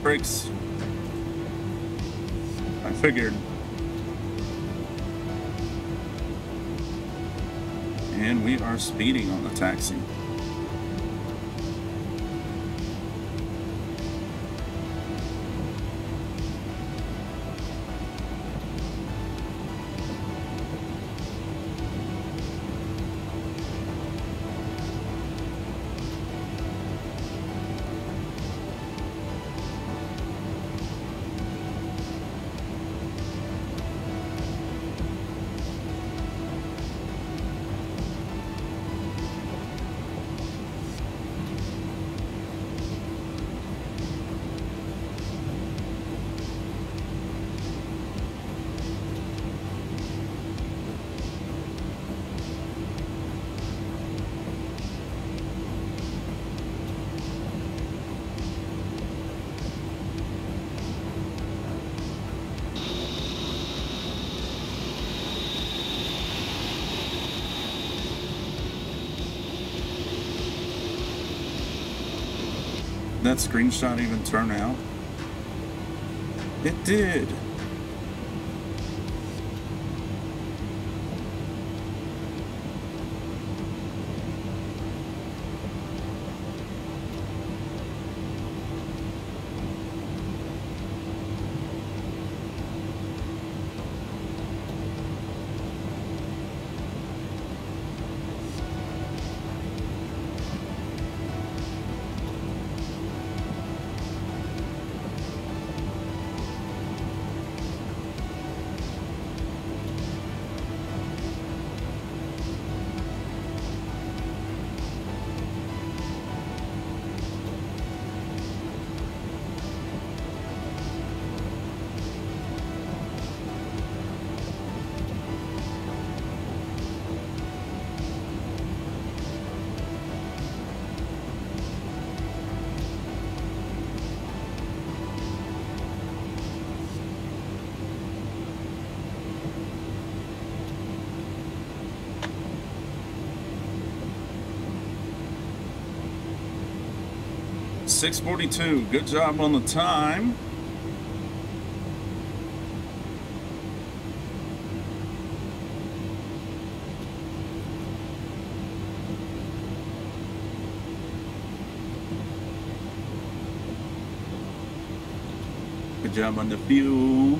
Brakes. I figured. And we are speeding on the taxi. That screenshot even turn out? It did. Six forty-two. Good job on the time. Good job on the fuel.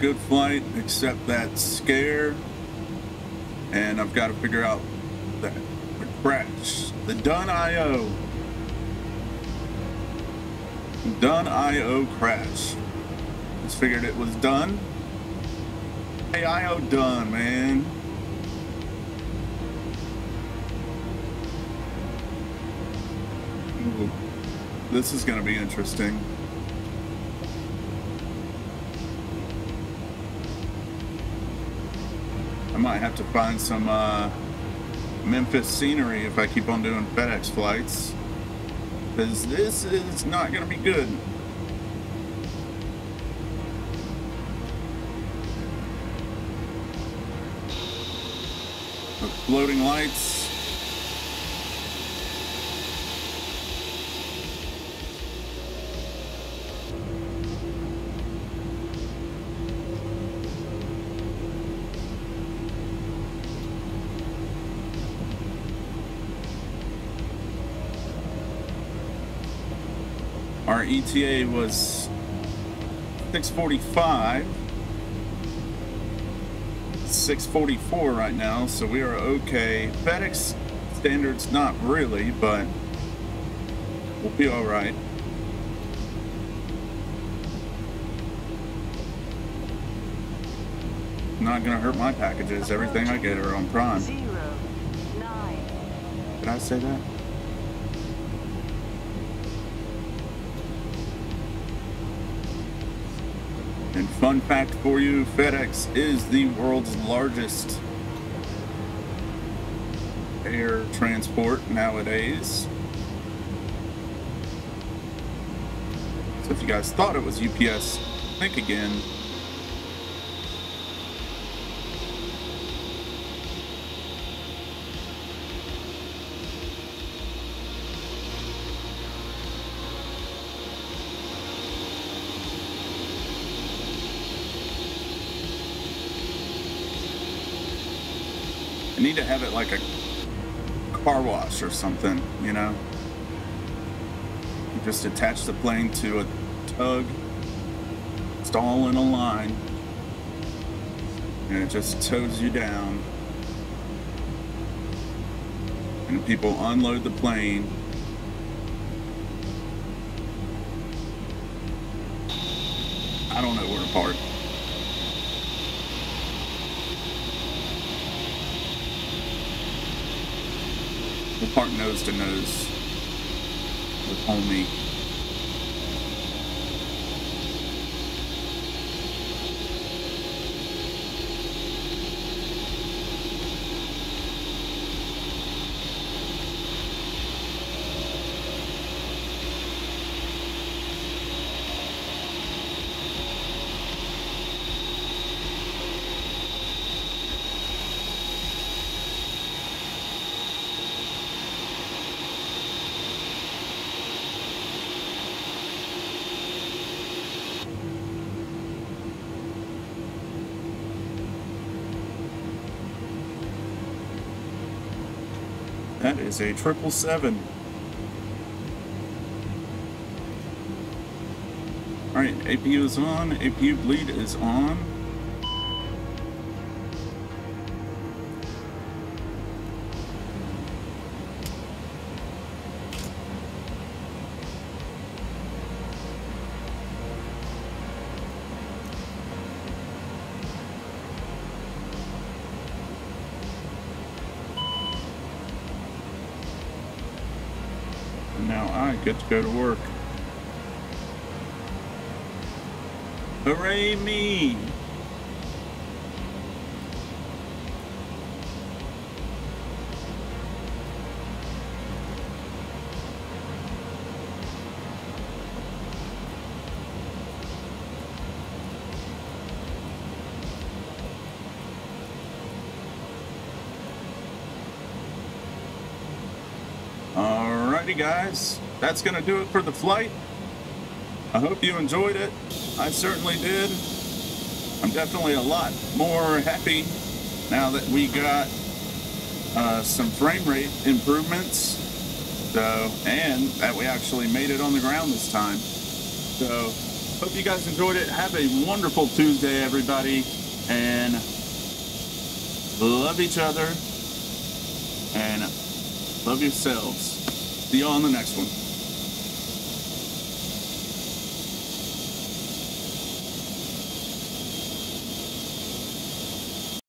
Good flight except that scare. And I've got to figure out that the crash the done IO done IO crash just figured it was done. Hey IO done man. Ooh, this is gonna be interesting might have to find some uh, Memphis scenery if I keep on doing FedEx flights. Because this is not going to be good. Floating lights. Our ETA was 645. 644 right now, so we are okay. FedEx standards, not really, but we'll be all right. Not gonna hurt my packages. Everything I get are on Prime. Did I say that? Fun fact for you, FedEx is the world's largest air transport nowadays. So if you guys thought it was UPS, think again. I need to have it like a car wash or something, you know? You just attach the plane to a tug, it's all in a line, and it just tows you down. And people unload the plane. I don't know where to park. We'll nose to nose with homie. That is a triple seven. All right, APU is on. APU bleed is on. get to go to work. Hooray me! Guys, that's going to do it for the flight. I hope you enjoyed it. I certainly did. I'm definitely a lot more happy now that we got uh, some frame rate improvements. So, and that we actually made it on the ground this time. So, hope you guys enjoyed it. Have a wonderful Tuesday, everybody. And love each other and love yourselves. See y'all on the next one.